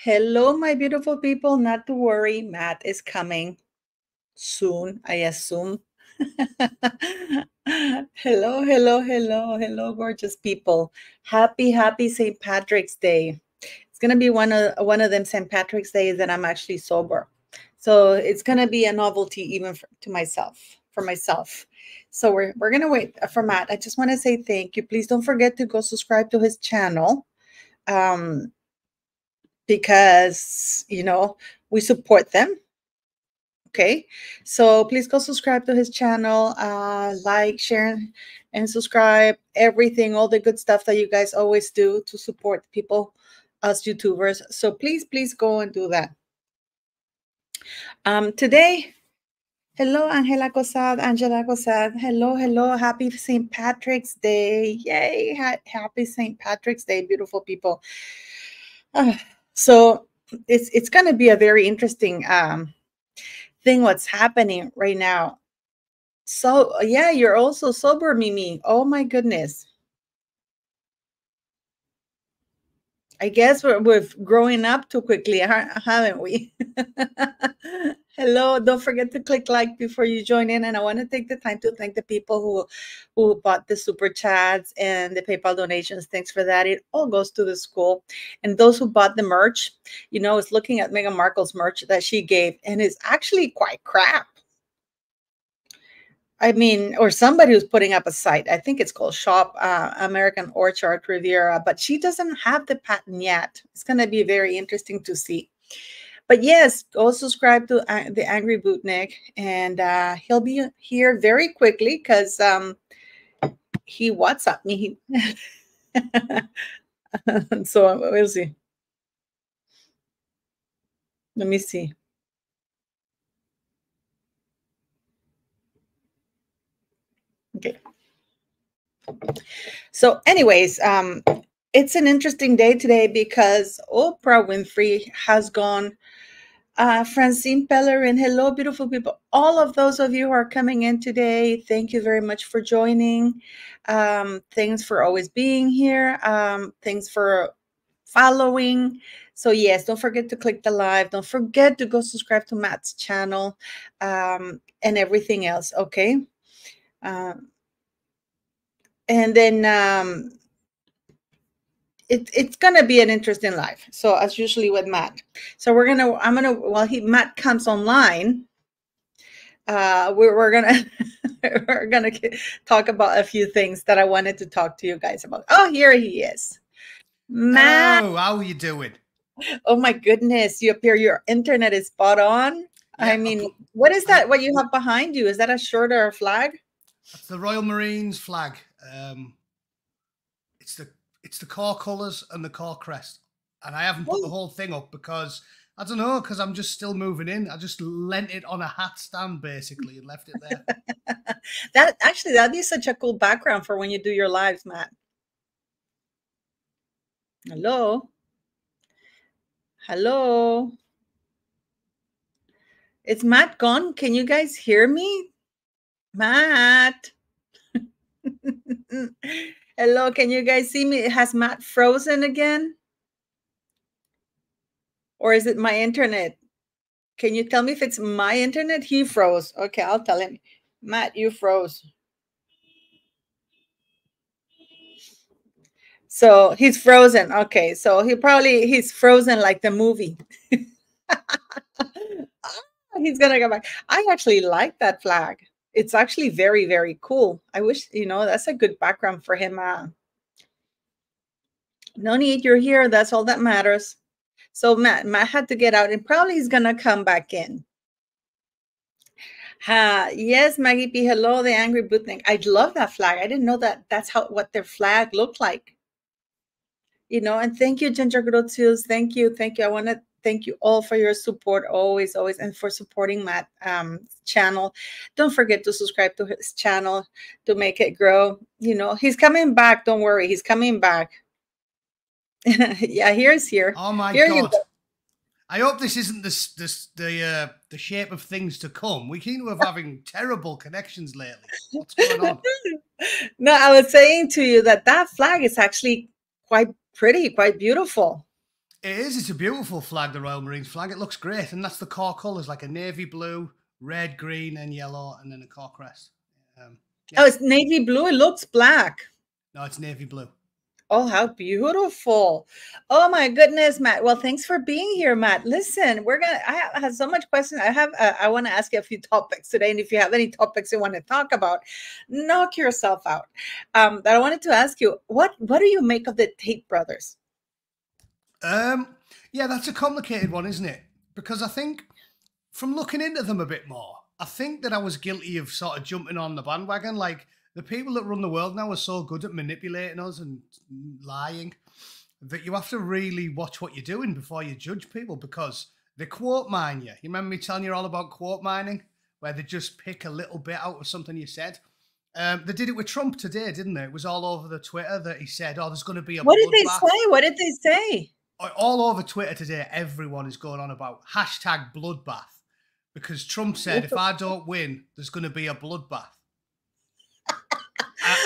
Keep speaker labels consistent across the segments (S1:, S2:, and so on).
S1: Hello, my beautiful people. Not to worry, Matt is coming soon, I assume. hello, hello, hello, hello, gorgeous people. Happy, happy St. Patrick's Day. It's gonna be one of one of them St. Patrick's days that I'm actually sober. So it's gonna be a novelty even for, to myself, for myself. So we're we're gonna wait for Matt. I just want to say thank you. Please don't forget to go subscribe to his channel. Um, because you know we support them okay? So please go subscribe to his channel uh like share and subscribe everything all the good stuff that you guys always do to support people us youtubers. So please please go and do that. Um today hello angela cosad angela cosad. Hello hello happy st patrick's day. Yay ha- happy st patrick's day beautiful people. Uh, so it's it's going to be a very interesting um, thing what's happening right now. So yeah, you're also sober, Mimi. Oh my goodness. I guess we're, we're growing up too quickly, haven't we? Hello, don't forget to click like before you join in. And I want to take the time to thank the people who who bought the super chats and the PayPal donations. Thanks for that. It all goes to the school. And those who bought the merch, you know, it's looking at Meghan Markle's merch that she gave, and it's actually quite crap. I mean, or somebody who's putting up a site. I think it's called Shop uh, American Orchard Riviera, but she doesn't have the patent yet. It's going to be very interesting to see. But yes, go subscribe to uh, the Angry Bootneck, and uh, he'll be here very quickly because um, he WhatsApp me. so we'll see. Let me see. Okay. So, anyways, um, it's an interesting day today because Oprah Winfrey has gone. Uh, Francine Pellerin, hello, beautiful people. All of those of you who are coming in today, thank you very much for joining. Um, thanks for always being here. Um, thanks for following. So yes, don't forget to click the live. Don't forget to go subscribe to Matt's channel um, and everything else. Okay. Um, and then um, it, it's gonna be an interesting live. So as usually with Matt. So we're gonna I'm gonna while he Matt comes online, uh, we're we're gonna we're gonna talk about a few things that I wanted to talk to you guys about. Oh, here he is,
S2: Matt. Oh, how are you doing?
S1: Oh my goodness, you appear your internet is spot on. Yeah, I mean, what is that? What you have behind you? Is that a shirt or a flag?
S2: That's the Royal Marines flag. Um, it's the it's the Corps colours and the Corps crest, and I haven't put the whole thing up because I don't know because I'm just still moving in. I just lent it on a hat stand basically and left it there.
S1: that actually that'd be such a cool background for when you do your lives, Matt. Hello. Hello. Is Matt gone? Can you guys hear me? Matt. Hello, can you guys see me? Has Matt frozen again? Or is it my internet? Can you tell me if it's my internet? He froze. Okay, I'll tell him. Matt, you froze. So he's frozen. Okay, so he probably he's frozen like the movie. Ah, he's gonna go back. I actually like that flag it's actually very very cool i wish you know that's a good background for him uh, no need you're here that's all that matters so matt matt had to get out and probably he's gonna come back in uh, yes, Maggie P. Hello, the angry bootneck. I love that flag. I didn't know that that's how what their flag looked like. You know, and thank you, Ginger Grotius. Thank you, thank you. I want to thank you all for your support always always and for supporting matt um, channel don't forget to subscribe to his channel to make it grow you know he's coming back don't worry he's coming back yeah here's here
S2: oh my
S1: here
S2: god go. I hope this isn't the the the, uh, the shape of things to come. We seem to have having terrible connections lately. What's going on?
S1: no, I was saying to you that that flag is actually quite pretty, quite beautiful.
S2: It is. It's a beautiful flag, the Royal Marines flag. It looks great, and that's the Corps colours, like a navy blue, red, green, and yellow, and then a Corps crest. Um,
S1: yeah. Oh, it's navy blue. It looks black.
S2: No, it's navy blue.
S1: Oh, how beautiful. Oh my goodness, Matt. Well, thanks for being here, Matt. Listen, we're going to, I have, so much questions. I have, uh, I want to ask you a few topics today. And if you have any topics you want to talk about, knock yourself out. Um, but I wanted to ask you, what, what do you make of the Tate brothers?
S2: Um, yeah, that's a complicated one, isn't it? Because I think from looking into them a bit more, I think that I was guilty of sort of jumping on the bandwagon. Like, the people that run the world now are so good at manipulating us and lying that you have to really watch what you're doing before you judge people because they quote mine you. You remember me telling you all about quote mining, where they just pick a little bit out of something you said. Um, they did it with Trump today, didn't they? It was all over the Twitter that he said, "Oh, there's going to be a."
S1: What did they bath. say? What did they say?
S2: All over Twitter today, everyone is going on about hashtag bloodbath because Trump said, "If I don't win, there's going to be a bloodbath."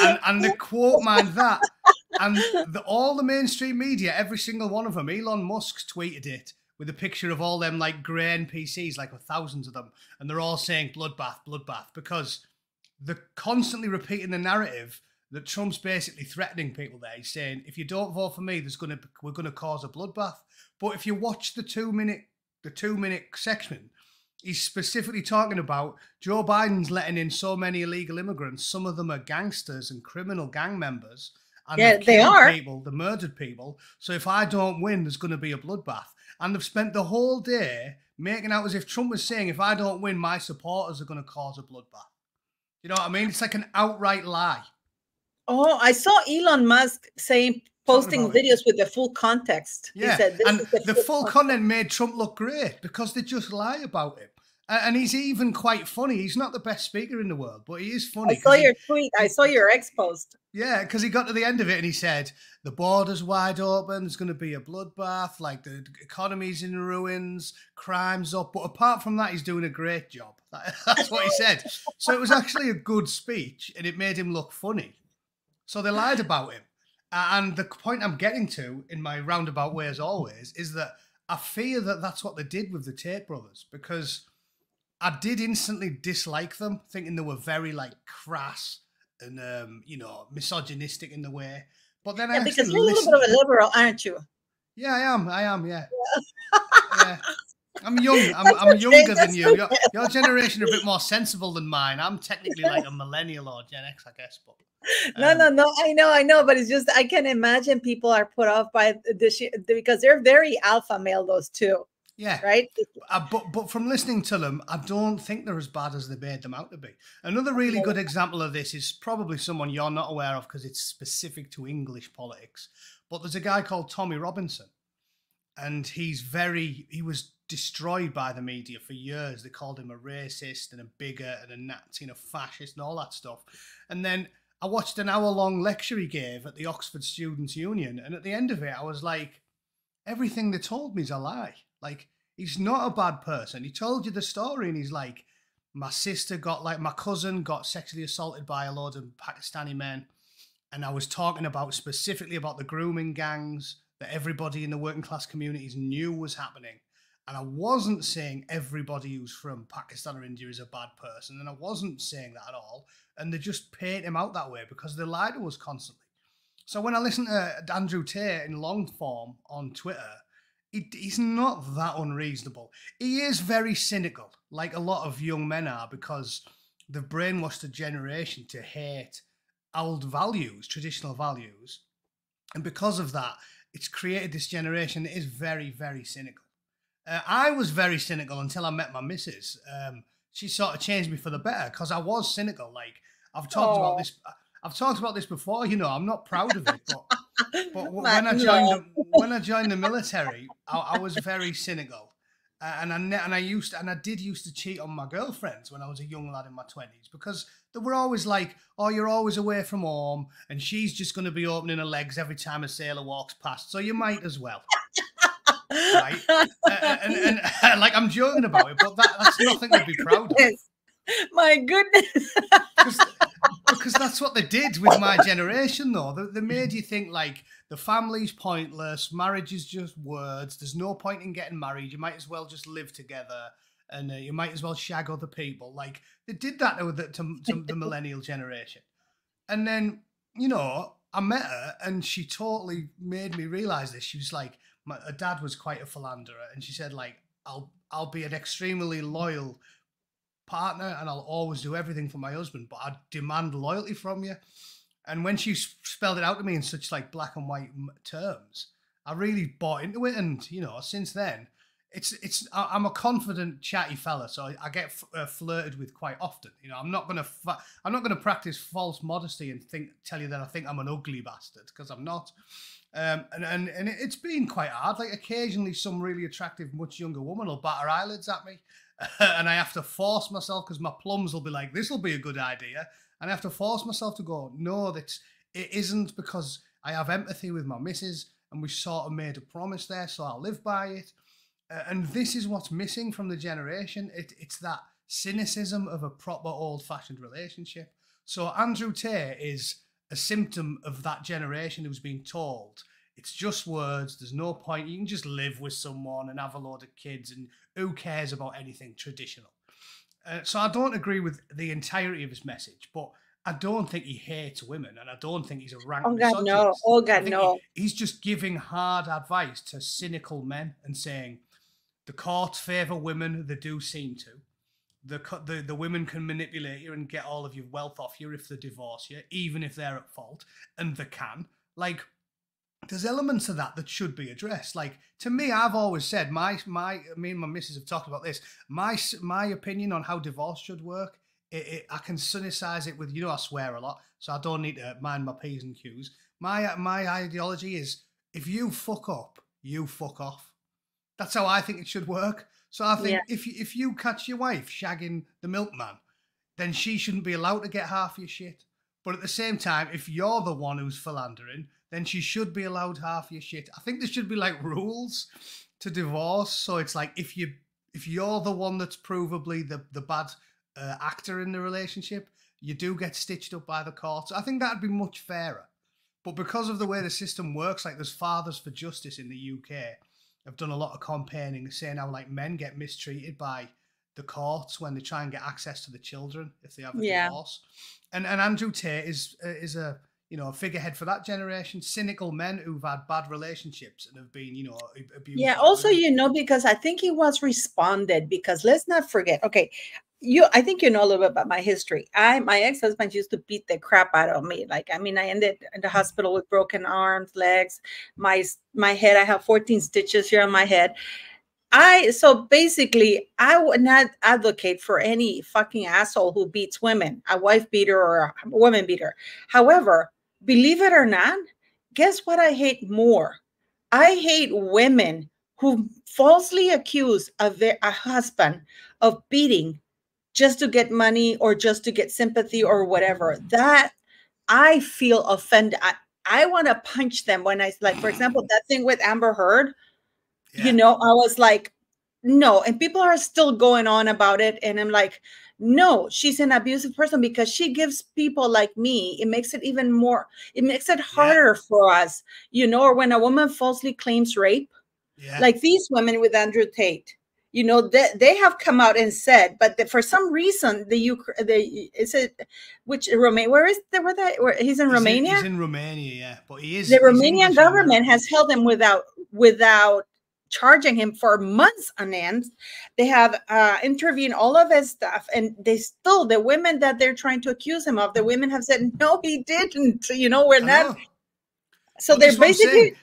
S2: and, and the quote man, that. And the, all the mainstream media, every single one of them, Elon Musk tweeted it with a picture of all them like grey NPCs, like thousands of them, and they're all saying bloodbath, bloodbath, because they're constantly repeating the narrative that Trump's basically threatening people there. He's saying, if you don't vote for me, there's gonna we're gonna cause a bloodbath. But if you watch the two minute the two minute section, he's specifically talking about Joe Biden's letting in so many illegal immigrants. Some of them are gangsters and criminal gang members. And
S1: yeah, they are
S2: people, the murdered people. So if I don't win, there's going to be a bloodbath. And they've spent the whole day making out as if Trump was saying, if I don't win, my supporters are going to cause a bloodbath. You know what I mean? It's like an outright lie.
S1: Oh, I saw Elon Musk saying posting videos it. with the full context.
S2: Yeah, said, and the, the, full, full content made Trump look great because they just lie about it. And he's even quite funny. He's not the best speaker in the world, but he is funny.
S1: I saw your he, tweet. I saw your ex post.
S2: Yeah, because he got to the end of it and he said, The border's wide open. There's going to be a bloodbath. Like the economy's in ruins, crime's up. But apart from that, he's doing a great job. That's what he said. so it was actually a good speech and it made him look funny. So they lied about him. And the point I'm getting to in my roundabout way, as always, is that I fear that that's what they did with the Tate brothers because I did instantly dislike them, thinking they were very like crass and um, you know misogynistic in the way. But then
S1: yeah,
S2: I
S1: because you're a little bit of a liberal, aren't you?
S2: Yeah, I am. I am. Yeah. yeah. yeah. I'm young. I'm, I'm younger than you. Your, your, generation are a bit more sensible than mine. I'm technically like a millennial or Gen X, I guess. But
S1: um, no, no, no. I know, I know, but it's just I can imagine people are put off by this because they're very alpha male. Those two.
S2: Yeah.
S1: Right.
S2: Uh, but but from listening to them, I don't think they're as bad as they made them out to be. Another really good example of this is probably someone you're not aware of because it's specific to English politics. But there's a guy called Tommy Robinson, and he's very he was destroyed by the media for years. They called him a racist and a bigot and a Nazi and a fascist and all that stuff. And then I watched an hour long lecture he gave at the Oxford Students' Union, and at the end of it, I was like, everything they told me is a lie. Like, he's not a bad person. He told you the story, and he's like, my sister got, like, my cousin got sexually assaulted by a load of Pakistani men. And I was talking about specifically about the grooming gangs that everybody in the working class communities knew was happening. And I wasn't saying everybody who's from Pakistan or India is a bad person. And I wasn't saying that at all. And they just paint him out that way because they lied to us constantly. So when I listen to Andrew Tate in long form on Twitter, he's not that unreasonable. He is very cynical, like a lot of young men are, because they've brainwashed a generation to hate old values, traditional values. And because of that, it's created this generation that is very, very cynical. Uh, I was very cynical until I met my missus. Um, she sort of changed me for the better because I was cynical. Like I've talked about this. I've talked about this before. You know, I'm not proud of it, but but when I joined the, when I joined the military, I, I was very cynical. Uh, and I and I used to, and I did used to cheat on my girlfriends when I was a young lad in my twenties because they were always like, "Oh, you're always away from home, and she's just going to be opening her legs every time a sailor walks past, so you might as well." right? and, and, and, like I'm joking about it, but that, that's nothing to be proud of.
S1: My goodness.
S2: because because that's what they did with my generation, though. They, they, made you think like the family's pointless, marriage is just words. There's no point in getting married. You might as well just live together, and uh, you might as well shag other people. Like they did that to the, to, to the millennial generation, and then you know I met her, and she totally made me realize this. She was like, my her dad was quite a philanderer, and she said like, "I'll I'll be an extremely loyal." partner and I'll always do everything for my husband, but I demand loyalty from you. And when she spelled it out to me in such like black and white terms, I really bought into it. And you know, since then, it's it's I'm a confident, chatty fella, so I, I get uh, flirted with quite often. You know, I'm not gonna fa- I'm not gonna practice false modesty and think tell you that I think I'm an ugly bastard because I'm not. Um, and and and it's been quite hard. Like occasionally, some really attractive, much younger woman will bat her eyelids at me, and I have to force myself because my plums will be like, "This will be a good idea," and I have to force myself to go, "No, that's it isn't," because I have empathy with my missus, and we sort of made a promise there, so I'll live by it. Uh, and this is what's missing from the generation. It, it's that cynicism of a proper old-fashioned relationship. So Andrew Tate is a symptom of that generation who's being told it's just words. There's no point. You can just live with someone and have a load of kids, and who cares about anything traditional? Uh, so I don't agree with the entirety of his message, but I don't think he hates women, and I don't think he's a rank.
S1: Oh God, no! Oh God, no!
S2: He, he's just giving hard advice to cynical men and saying the courts favour women. They do seem to. The, the the women can manipulate you and get all of your wealth off you if they divorce you, even if they're at fault, and they can. Like there's elements of that that should be addressed. Like to me, I've always said my my me and my missus have talked about this. My my opinion on how divorce should work. It, it, I can synthesize it with you know I swear a lot, so I don't need to mind my p's and q's. My my ideology is if you fuck up, you fuck off. That's how I think it should work. So I think yeah. if you, if you catch your wife shagging the milkman, then she shouldn't be allowed to get half your shit. But at the same time, if you're the one who's philandering, then she should be allowed half your shit. I think there should be like rules to divorce. So it's like if you if you're the one that's provably the the bad uh, actor in the relationship, you do get stitched up by the courts. I think that'd be much fairer. But because of the way the system works, like there's Fathers for Justice in the UK, have done a lot of campaigning saying how like men get mistreated by the courts when they try and get access to the children if they have a yeah. divorce. And and Andrew Tate is is a you know, a figurehead for that generation, cynical men who've had bad relationships and have been, you know, abused.
S1: Yeah, also, you know, because I think he was responded because let's not forget, okay, you I think you know a little bit about my history. I my ex-husband used to beat the crap out of me. Like, I mean, I ended in the mm-hmm. hospital with broken arms, legs, my my head, I have 14 stitches here on my head. I so basically, I would not advocate for any fucking asshole who beats women, a wife beater or a woman beater. However, believe it or not, guess what I hate more? I hate women who falsely accuse a, a husband of beating just to get money or just to get sympathy or whatever. That I feel offended. I, I want to punch them when I like, for mm. example, that thing with Amber Heard. Yeah. You know, I was like, no, and people are still going on about it, and I'm like, no she's an abusive person because she gives people like me it makes it even more it makes it harder yeah. for us you know or when a woman falsely claims rape yeah. like these women with andrew tate you know they, they have come out and said but the, for some reason the Ukraine the is it which Romania where is the where that where he's in
S2: he's
S1: Romania
S2: in, he's in Romania yeah but he is
S1: the Romanian government has held him without without charging him for months on end. They have uh, interviewed all of his stuff, and they still the women that they're trying to accuse him of, the women have said no, he didn't. You know, we're not. Know. So well, they're basically.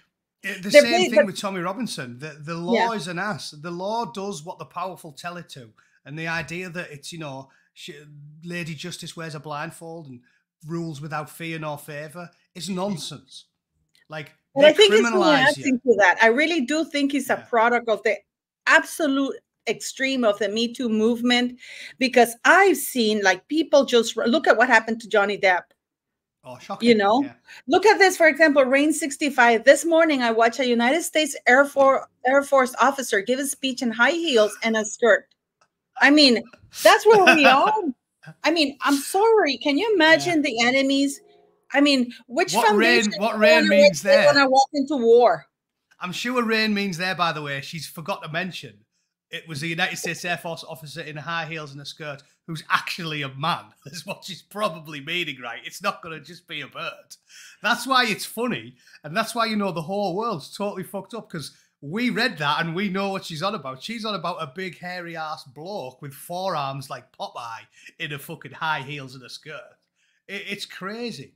S2: The same thing with Tommy Robinson. The the law yeah. is an ass. The law does what the powerful tell it to, and the idea that it's you know she, Lady Justice wears a blindfold and rules without fear nor favor is nonsense. Like
S1: but I think he's reacting to that. I really do think he's yeah. a product of the absolute extreme of the Me Too movement because I've seen like people just look at what happened to Johnny Depp.
S2: Oh, shocking.
S1: You know, yeah. look at this, for example, Rain 65. This morning, I watched a United States Air Force Air Force officer give a speech in high heels and a skirt. I mean, that's where we are. I mean, I'm sorry. Can you imagine yeah. the enemies? I mean, which
S2: what
S1: foundation?
S2: Rain, what rain means there?
S1: When I walk into war,
S2: I'm sure rain means there. By the way, she's forgot to mention it was a United States Air Force officer in high heels and a skirt who's actually a man. Is what she's probably meaning, right? It's not going to just be a bird. That's why it's funny, and that's why you know the whole world's totally fucked up because we read that and we know what she's on about. She's on about a big hairy ass bloke with forearms like Popeye in a fucking high heels and a skirt. It, it's crazy.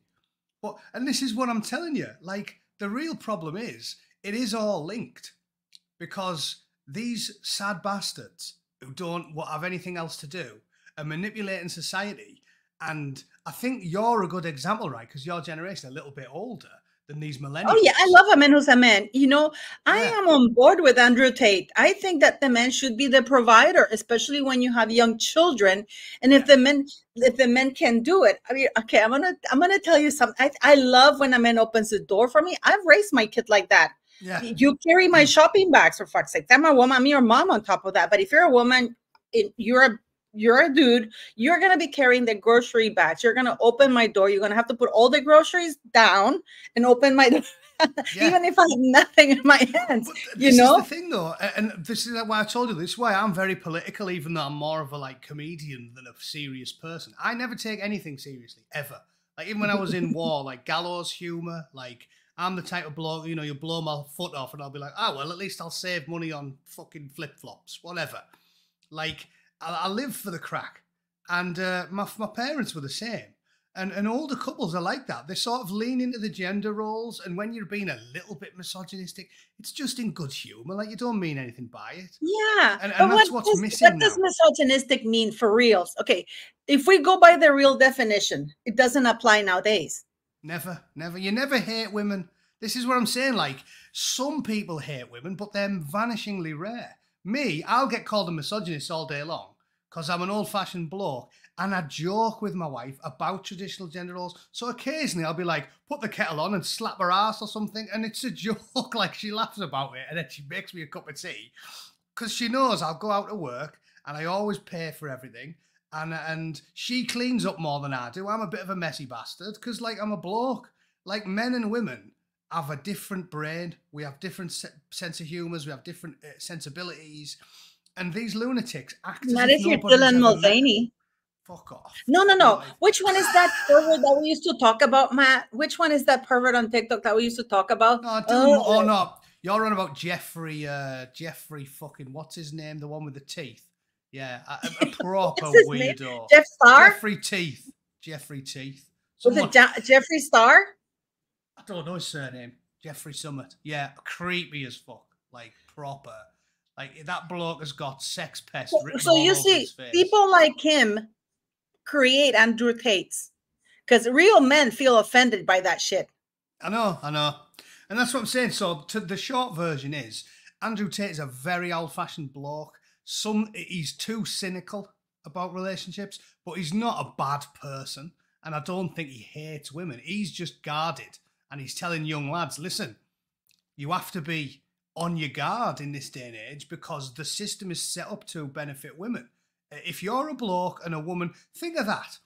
S2: But and this is what I'm telling you. Like the real problem is it is all linked because these sad bastards who don't have anything else to do are manipulating society. And I think you're a good example, right? Because your generation a little bit older than these millennials.
S1: Oh yeah, I love a man who's a man. You know, I yeah. am on board with Andrew Tate. I think that the man should be the provider, especially when you have young children. And if yeah. the men if the men can do it, I mean, okay, I'm gonna I'm gonna tell you something. I, I love when a man opens the door for me. I've raised my kid like that. Yeah. You carry my mm. shopping bags for fuck's sake. I'm a woman, I'm your mom on top of that. But if you're a woman, you're a you're a dude, you're gonna be carrying the grocery bags. You're gonna open my door. You're gonna have to put all the groceries down and open my yeah. even if I have nothing in my hands. you know
S2: the thing though, and this is why I told you this is why I'm very political, even though I'm more of a like comedian than a serious person. I never take anything seriously ever. Like even when I was in war, like gallows humor, like I'm the type of bloke, you know, you blow my foot off and I'll be like, oh, well, at least I'll save money on fucking flip flops, whatever. Like, I, I live for the crack. And uh, my, my parents were the same. And, and older couples are like that. They sort of lean into the gender roles. And when you're being a little bit misogynistic, it's just in good humor. Like you don't mean anything by it.
S1: Yeah.
S2: And, and that's what what's
S1: does,
S2: missing.
S1: What does misogynistic mean for reals? Okay. If we go by the real definition, it doesn't apply nowadays.
S2: Never, never. You never hate women. This is what I'm saying. Like, some people hate women, but they're vanishingly rare. Me, I'll get called a misogynist all day long because I'm an old fashioned bloke and I joke with my wife about traditional gender roles. So occasionally I'll be like, put the kettle on and slap her ass or something. And it's a joke. like, she laughs about it and then she makes me a cup of tea because she knows I'll go out to work and I always pay for everything and and she cleans up more than I do. I'm a bit of a messy bastard because like I'm a bloke. Like men and women have a different brain. We have different se- sense of humors. We have different uh, sensibilities. And these lunatics act. Not if you're Dylan Mulvaney. Fuck off.
S1: No, no, no. Which one is that pervert that we used to talk about, Matt? Which one is that pervert on TikTok that we used to talk about?
S2: No, Dylan, oh, oh no. You're on about Jeffrey, uh, Jeffrey fucking, what's his name? The one with the teeth. Yeah, a, a proper weirdo. Name?
S1: Jeff Star?
S2: Jeffrey Teeth. Jeffrey Teeth.
S1: Was it Je- Jeffrey Star?
S2: I don't know his surname. Jeffrey Summit. Yeah, creepy as fuck. Like proper. Like that bloke has got sex pest. So, so you see,
S1: people like him create Andrew Tates because real men feel offended by that shit.
S2: I know, I know, and that's what I'm saying. So, to the short version is Andrew Tate is a very old-fashioned bloke some he's too cynical about relationships, but he's not a bad person. And I don't think he hates women. He's just guarded. And he's telling young lads, listen, you have to be on your guard in this day and age because the system is set up to benefit women. If you're a bloke and a woman, think of that.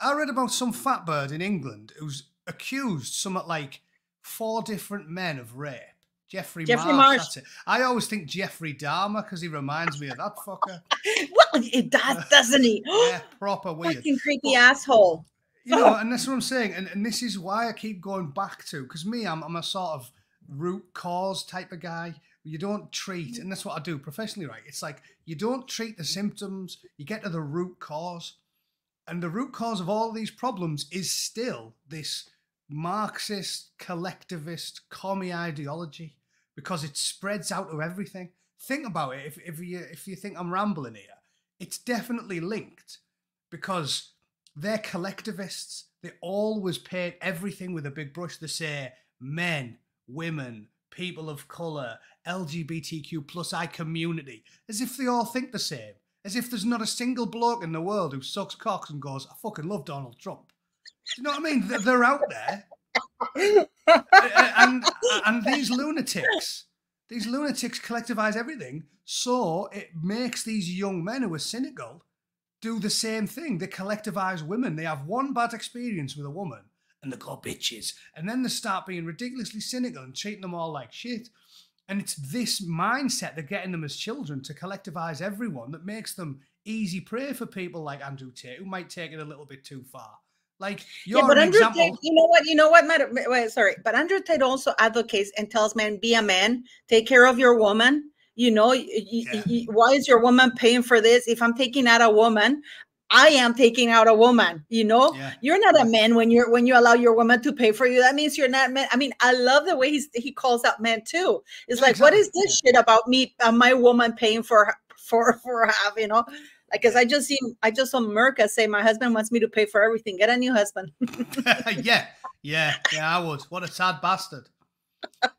S2: I read about some fat bird in England who's accused somewhat like four different men of rape. Jeffrey, Jeffrey Marsh. Marsh. I always think Jeffrey Dahmer because he reminds me of that fucker.
S1: well, it does, doesn't he?
S2: yeah, proper weird.
S1: Fucking creepy but, asshole.
S2: You know, and that's what I'm saying, and, and this is why I keep going back to because me, I'm, I'm a sort of root cause type of guy. You don't treat, and that's what I do professionally, right? It's like you don't treat the symptoms, you get to the root cause. And the root cause of all these problems is still this Marxist, collectivist, commie ideology because it spreads out to everything. Think about it. If, if you if you think I'm rambling here, it's definitely linked because they're collectivists. They always paint everything with a big brush. They say men, women, people of color, LGBTQ plus I community, as if they all think the same. As if there's not a single bloke in the world who sucks cocks and goes, I fucking love Donald Trump. Do you know what I mean? They're out there and and these lunatics, these lunatics collectivize everything. So it makes these young men who are cynical do the same thing. They collectivize women. They have one bad experience with a woman and they go bitches. And then they start being ridiculously cynical and treating them all like shit. And it's this mindset they're getting them as children to collectivize everyone that makes them easy prey for people like Andrew Tate, who might take it a little bit too far. Like you're
S1: yeah, but
S2: an
S1: Andrew
S2: example.
S1: Tate, you know what? You know what? Matter, wait, sorry, but Andrew Tate also advocates and tells men, be a man, take care of your woman. You know, y- y- y- why is your woman paying for this? If I'm taking out a woman, I am taking out a woman. You know,
S2: Yeah.
S1: you're not a man when you're when you allow your woman to pay for you. That means you're not man. I mean, I love the way he's he calls out men too. It's
S2: Yeah,
S1: like, what is this shit about me, uh, my woman paying for for for half? You know. Like, cause I just see, I just saw Merca say, my husband wants me to pay for everything. Get a new husband.
S2: yeah, yeah, yeah. I would. What a sad bastard.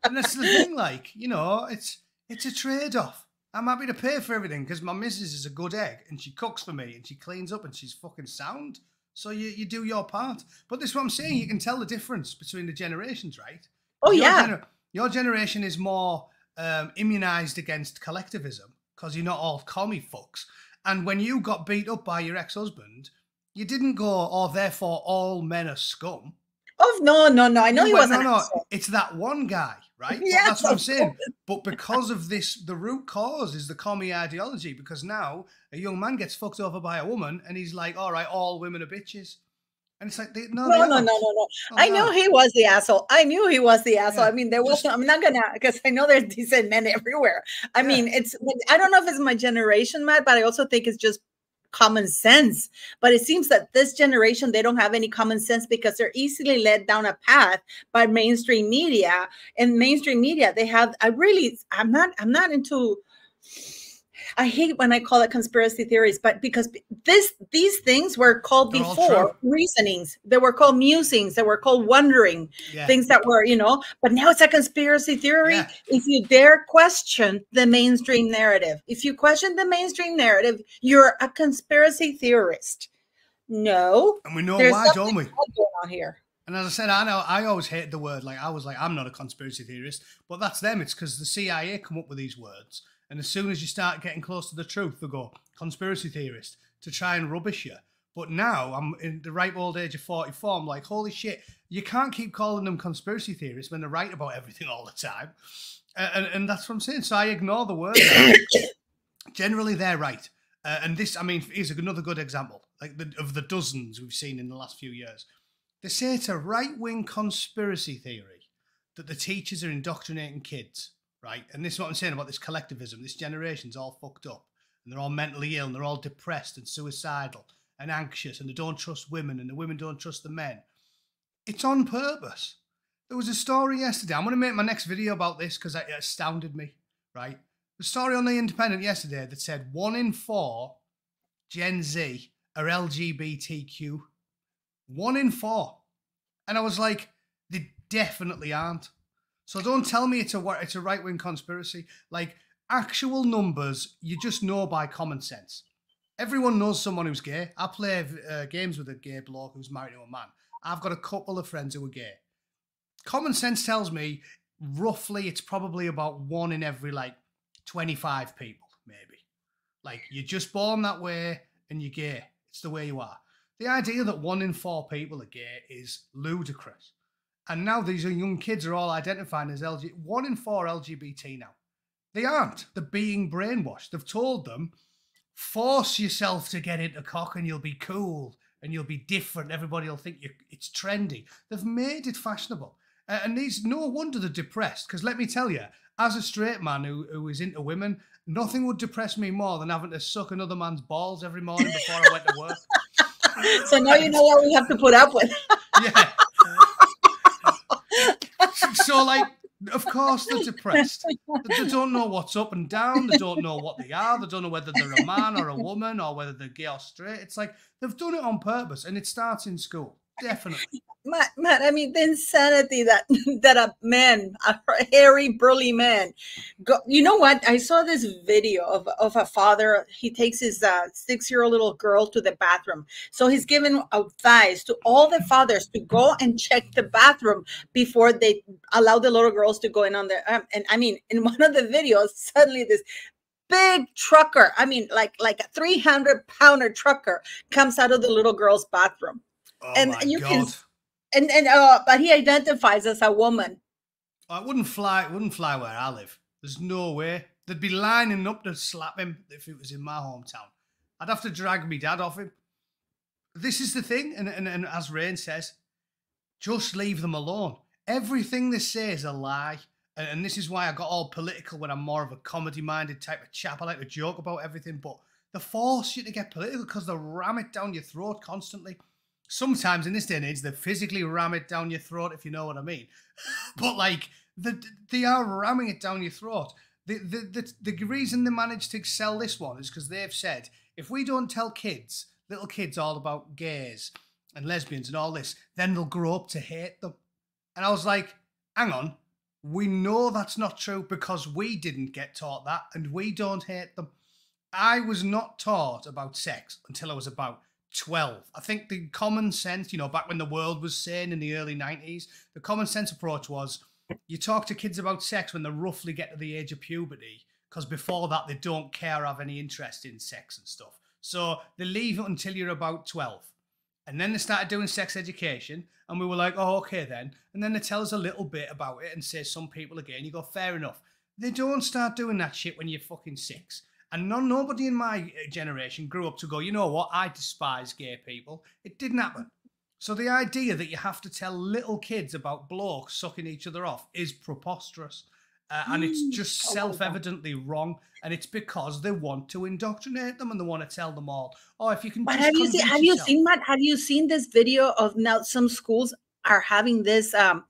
S2: And that's the thing. Like, you know, it's it's a trade off. I'm happy to pay for everything because my missus is a good egg and she cooks for me and she cleans up and she's fucking sound. So you, you do your part. But this is what I'm saying. You can tell the difference between the generations, right?
S1: Oh
S2: Your
S1: yeah.
S2: gener- your generation is more um, immunized against collectivism because you're not all commie fucks. And when you got beat up by your ex-husband, you didn't go, "Oh, therefore all men are scum."
S1: Oh no, no, no! I know
S2: You
S1: he
S2: went,
S1: wasn't.
S2: no, no, it's that one guy, right?
S1: Yes,
S2: that's what I'm saying. But because of this, the root cause is the commie ideology. Because now a young man gets fucked over by a woman, and he's like, "All right, all women are bitches," and it's like, they, "No,
S1: No,
S2: they
S1: no, no,
S2: aren't.
S1: no, no.
S2: Oh,
S1: I
S2: no.
S1: knew he was the asshole. I knew he was the asshole.
S2: Yeah,
S1: I mean, there was.
S2: just-
S1: I'm not gonna because I know there's decent men everywhere. I
S2: Yeah.
S1: mean, it's. I don't know if it's my generation, Matt, but I also think it's just common sense. But it seems that this generation they don't have any common sense because they're easily led down a path by mainstream media. And mainstream media, they have. I really. I'm not. I'm not into. I hate when I call it conspiracy theories, but because this these things were called
S2: They're
S1: before reasonings, they were called musings, they were called wondering
S2: Yeah.
S1: things that were, you know, but now it's a conspiracy theory.
S2: Yeah.
S1: If you dare question the mainstream narrative, if you question the mainstream narrative, you're a conspiracy theorist. No,
S2: and we know why, don't we?
S1: going on here?
S2: And as I said, I know I always hate the word. Like I was like, I'm not a conspiracy theorist, but that's them. It's because the CIA come up with these words, and as soon as you start getting close to the truth, they go conspiracy theorist to try and rubbish you. But now I'm in the ripe old age of 44. I'm like, holy shit, you can't keep calling them conspiracy theorists when they're right about everything all the time. Uh, and, and that's what I'm saying. So I ignore the word. Generally, they're right. Uh, and this, I mean, is another good example, like the, of the dozens we've seen in the last few years. They say it's a right wing conspiracy theory that the teachers are indoctrinating kids, right? And this is what I'm saying about this collectivism. This generation's all fucked up and they're all mentally ill and they're all depressed and suicidal and anxious and they don't trust women and the women don't trust the men. It's on purpose. There was a story yesterday. I'm going to make my next video about this because it astounded me, right? The story on The Independent yesterday that said one in four Gen Z are LGBTQ. One in four. And I was like, they definitely aren't. So don't tell me it's a it's a right wing conspiracy. Like actual numbers, you just know by common sense. Everyone knows someone who's gay. I play uh, games with a gay bloke who's married to a man. I've got a couple of friends who are gay. Common sense tells me roughly it's probably about one in every like 25 people, maybe. Like you're just born that way and you're gay. It's the way you are. The idea that one in four people are gay is ludicrous. And now these young kids are all identifying as LG. One in four LGBT now. They aren't. They're being brainwashed. They've told them, force yourself to get into cock and you'll be cool and you'll be different. Everybody will think you it's trendy. They've made it fashionable. Uh, and these, no wonder they're depressed. Because let me tell you, as a straight man who, who is into women, nothing would depress me more than having to suck another man's balls every morning before I went to work.
S1: So now you know what we have to put up with.
S2: yeah. so like of course they're depressed. They, don't know what's up and down. They don't know what they are. They don't know whether they're a man or a woman or whether they're gay or straight. It's like they've done it on purpose and it starts in school definitely
S1: Matt, Matt, I mean the insanity that that a man, a hairy, burly man, go. You know what? I saw this video of of a father. He takes his uh, six year old little girl to the bathroom. So he's given advice to all the fathers to go and check the bathroom before they allow the little girls to go in on their. Um, and I mean, in one of the videos, suddenly this big trucker. I mean, like like a 300 pounder trucker comes out of the little girl's bathroom.
S2: Oh
S1: and
S2: my
S1: you
S2: God.
S1: can and and uh but he identifies as a woman.
S2: I wouldn't fly. It wouldn't fly where I live. There's no way. They'd be lining up to slap him if it was in my hometown. I'd have to drag me dad off him. This is the thing, and, and, and as Rain says, just leave them alone. Everything they say is a lie. And, and this is why I got all political when I'm more of a comedy minded type of chap. I like to joke about everything, but they force you to get political because they ram it down your throat constantly. Sometimes in this day and age, they physically ram it down your throat, if you know what I mean. but like, the, they are ramming it down your throat. The, the, the, the reason they managed to sell this one is because they've said if we don't tell kids, little kids, all about gays and lesbians and all this, then they'll grow up to hate them. And I was like, hang on, we know that's not true because we didn't get taught that and we don't hate them. I was not taught about sex until I was about 12. I think the common sense, you know, back when the world was sane in the early 90s, the common sense approach was you talk to kids about sex when they roughly get to the age of puberty because before that they don't care have any interest in sex and stuff. So they leave it until you're about 12. And then they started doing sex education, and we were like, oh, okay then. And then they tell us a little bit about it and say some people again. You go, fair enough. They don't start doing that shit when you're fucking six. And no, nobody in my uh, generation grew up to go, you know what, I despise gay people. It didn't happen. So the idea that you have to tell little kids about blokes sucking each other off is preposterous. Uh, and it's just
S1: Oh,
S2: self-evidently wrong, and it's because they want to indoctrinate them and they want to tell them all. Oh, if you can.
S1: But
S2: just
S1: have you seen have you seen Matt? Have you seen this video of now some schools are having this um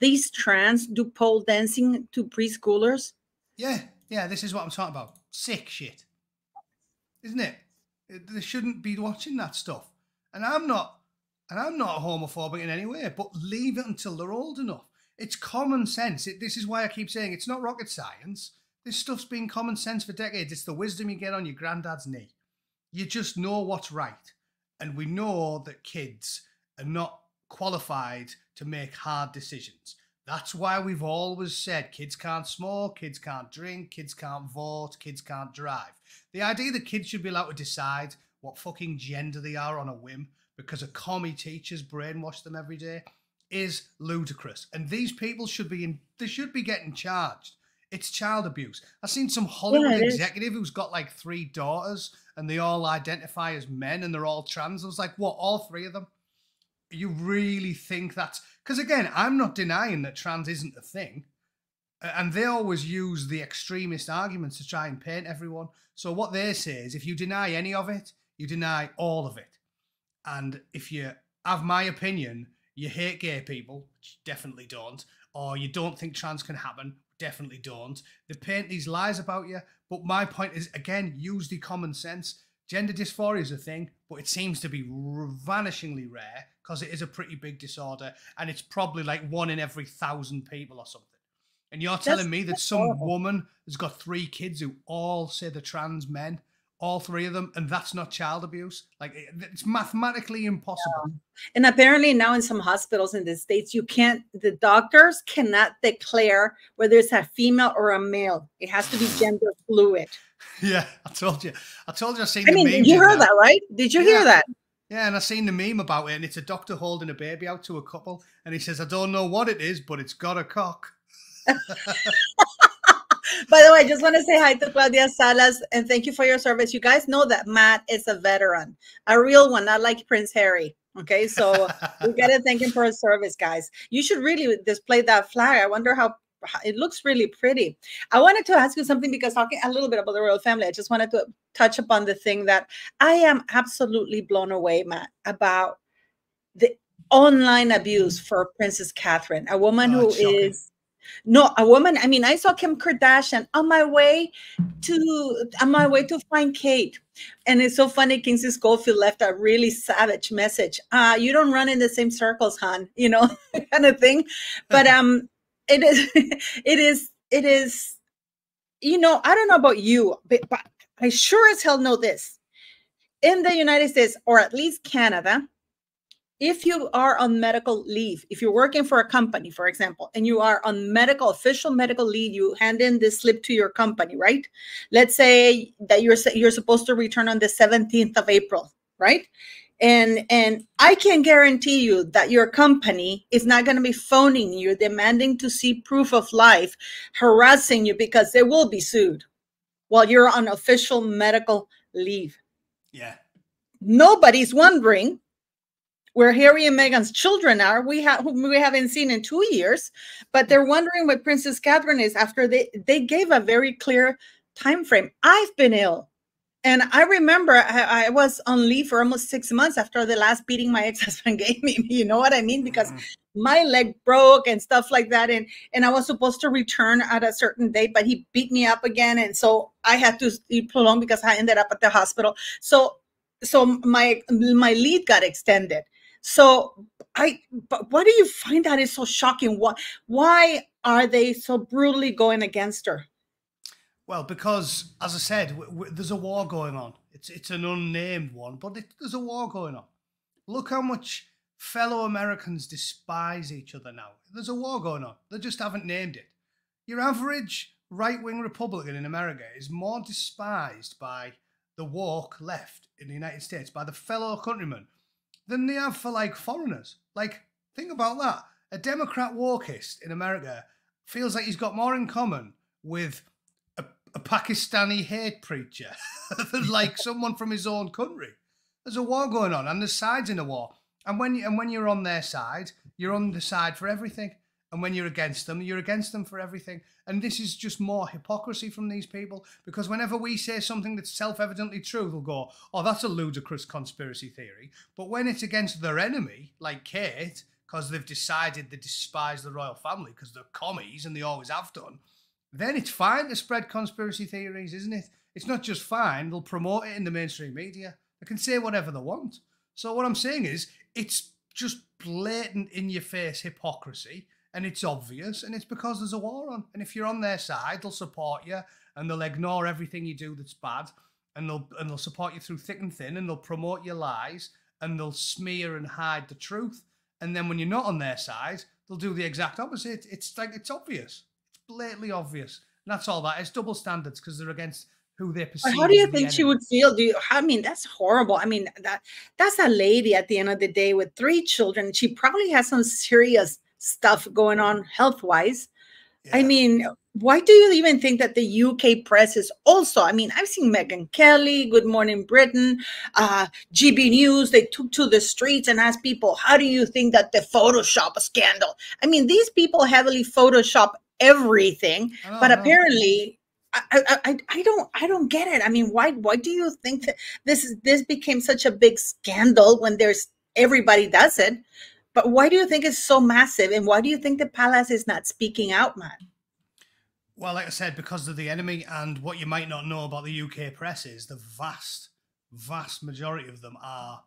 S1: these trans do pole dancing to preschoolers?
S2: Yeah, yeah. This is what I'm talking about. Sick shit, isn't it? They shouldn't be watching that stuff. And I'm not, and I'm not homophobic in any way. But leave it until they're old enough. It's common sense. It, this is why I keep saying it's not rocket science. This stuff's been common sense for decades. It's the wisdom you get on your granddad's knee. You just know what's right. And we know that kids are not qualified to make hard decisions. That's why we've always said kids can't smoke, kids can't drink, kids can't vote, kids can't drive. The idea that kids should be allowed to decide what fucking gender they are on a whim because a commie teachers brainwash them every day is ludicrous. And these people should be in they should be getting charged. It's child abuse. I've seen some Hollywood
S1: is.
S2: executive who's got like three daughters and they all identify as men and they're all trans. I was like, what, all three of them? You really think that's because again, I'm not denying that trans isn't a thing. And they always use the extremist arguments to try and paint everyone. So what they say is if you deny any of it, you deny all of it. And if you have my opinion, you hate gay people, which definitely don't, or you don't think trans can happen, definitely don't. They paint these lies about you. But my point is, again, use the common sense. Gender dysphoria is a thing, but it seems to be r- vanishingly rare because it is a pretty big disorder and it's probably like one in every thousand people or something. And you're telling me that some
S1: horrible.
S2: woman has got three kids who all say they're trans men, all three of them, and that's not child abuse? Like, it's mathematically impossible.
S1: And apparently now in some hospitals in the states, you can't. The doctors cannot declare whether it's a female or a male. It has to be gender fluid.
S2: Yeah, I told you. I told you I've seen
S1: I
S2: the
S1: mean,
S2: meme.
S1: you heard
S2: there.
S1: that, right? Did you
S2: Yeah.
S1: hear that?
S2: Yeah, and I seen the meme about it, and it's a doctor holding a baby out to a couple, and he says, "I don't know what it is, but it's got a cock."
S1: By the way, I just want to say hi to Claudia Salas and thank you for your service. You guys know that Matt is a veteran, a real one, not like Prince Harry. Okay, so we got to thank him for his service, guys. You should really display that flag. I wonder how how- it looks really pretty. I wanted to ask you something because talking a little bit about the royal family, I just wanted to touch upon the thing that I am absolutely blown away, Matt, about the online abuse for Princess Catherine, a woman
S2: Oh,
S1: who
S2: shocking.
S1: is no a woman. I mean, I saw Kim Kardashian on my way to on my way to find Kate. And it's so funny, Kingsley Schofield left a really savage message. Uh, you don't run in the same circles, hon, you know, kind of thing. But um it is it is it is you know, I don't know about you, but, but I sure as hell know this. In the United States, or at least Canada, if you are on medical leave, if you're working for a company, for example, and you are on medical, official medical leave, you hand in this slip to your company, right? Let's say that you're you're supposed to return on the 17th of April, right? And and I can guarantee you that your company is not going to be phoning you, demanding to see proof of life, harassing you because they will be sued while you're on official medical leave.
S2: Yeah.
S1: Nobody's wondering where Harry and Meghan's children are. We have we haven't seen in two years, but they're wondering what Princess Catherine is after they they gave a very clear time frame. I've been ill. And I remember I, I, was on leave for almost six months after the last beating my ex-husband gave me. You know what I mean? Because mm-hmm. my leg broke and stuff like that. And and I was supposed to return at a certain date, but he beat me up again. And so I had to prolong because I ended up at the hospital. So so my my lead got extended. So I, but why do you find that is so shocking? Why, why are they so brutally going against her?
S2: Well, because as I said, there's a war going on. It's it's an unnamed one, but it, there's a war going on. Look how much fellow Americans despise each other now. There's a war going on. They just haven't named it. Your average right wing Republican in America is more despised by the woke left in the United States, by the fellow countrymen than they have for like foreigners. Like, think about that. A Democrat walkist in America feels like he's got more in common with a, a Pakistani hate preacher than like someone from his own country. There's a war going on, and there's sides in a war. And when you, and when you're on their side, you're on the side for everything. And when you're against them, you're against them for everything. And this is just more hypocrisy from these people because whenever we say something that's self evidently true, they'll go, oh, that's a ludicrous conspiracy theory. But when it's against their enemy, like Kate, because they've decided they despise the royal family because they're commies and they always have done, then it's fine to spread conspiracy theories, isn't it? It's not just fine, they'll promote it in the mainstream media. They can say whatever they want. So, what I'm saying is, it's just blatant in your face hypocrisy and it's obvious, and it's because there's a war on. And if you're on their side, they'll support you, and they'll ignore everything you do that's bad, and they'll and they'll support you through thick and thin, and they'll promote your lies, and they'll smear and hide the truth. And then when you're not on their side, they'll do the exact opposite. It's like it's obvious. It's blatantly obvious. And that's all that. It's double standards because they're against who they perceive.
S1: How do you think she would feel? Do you? I mean, that's horrible. I mean, that that's a lady at the end of the day with three children. She probably has some serious stuff going on health wise. Yeah. I mean, why do you even think that the UK press is also? I mean, I've seen Megyn Kelly, Good Morning Britain, uh, GB News. They took to the streets and asked people, "How do you think that the Photoshop scandal?" I mean, these people heavily Photoshop everything, but know. apparently, I, I, I don't I don't get it. I mean, why why do you think that this is this became such a big scandal when there's everybody does it? But why do you think it's so massive? And why do you think the palace is not speaking out, man?
S2: Well, like I said, because of the enemy and what you might not know about the UK press is the vast, vast majority of them are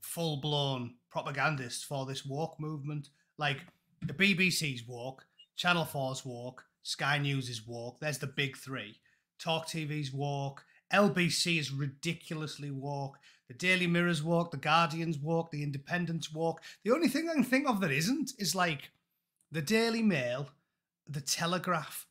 S2: full blown propagandists for this woke movement. Like the BBC's woke, Channel 4's woke, Sky News's woke. There's the big three. Talk TV's woke, LBC is ridiculously woke. The Daily Mirror's woke, the Guardian's woke, the Independent's woke. The only thing I can think of that isn't is like the Daily Mail, the Telegraph.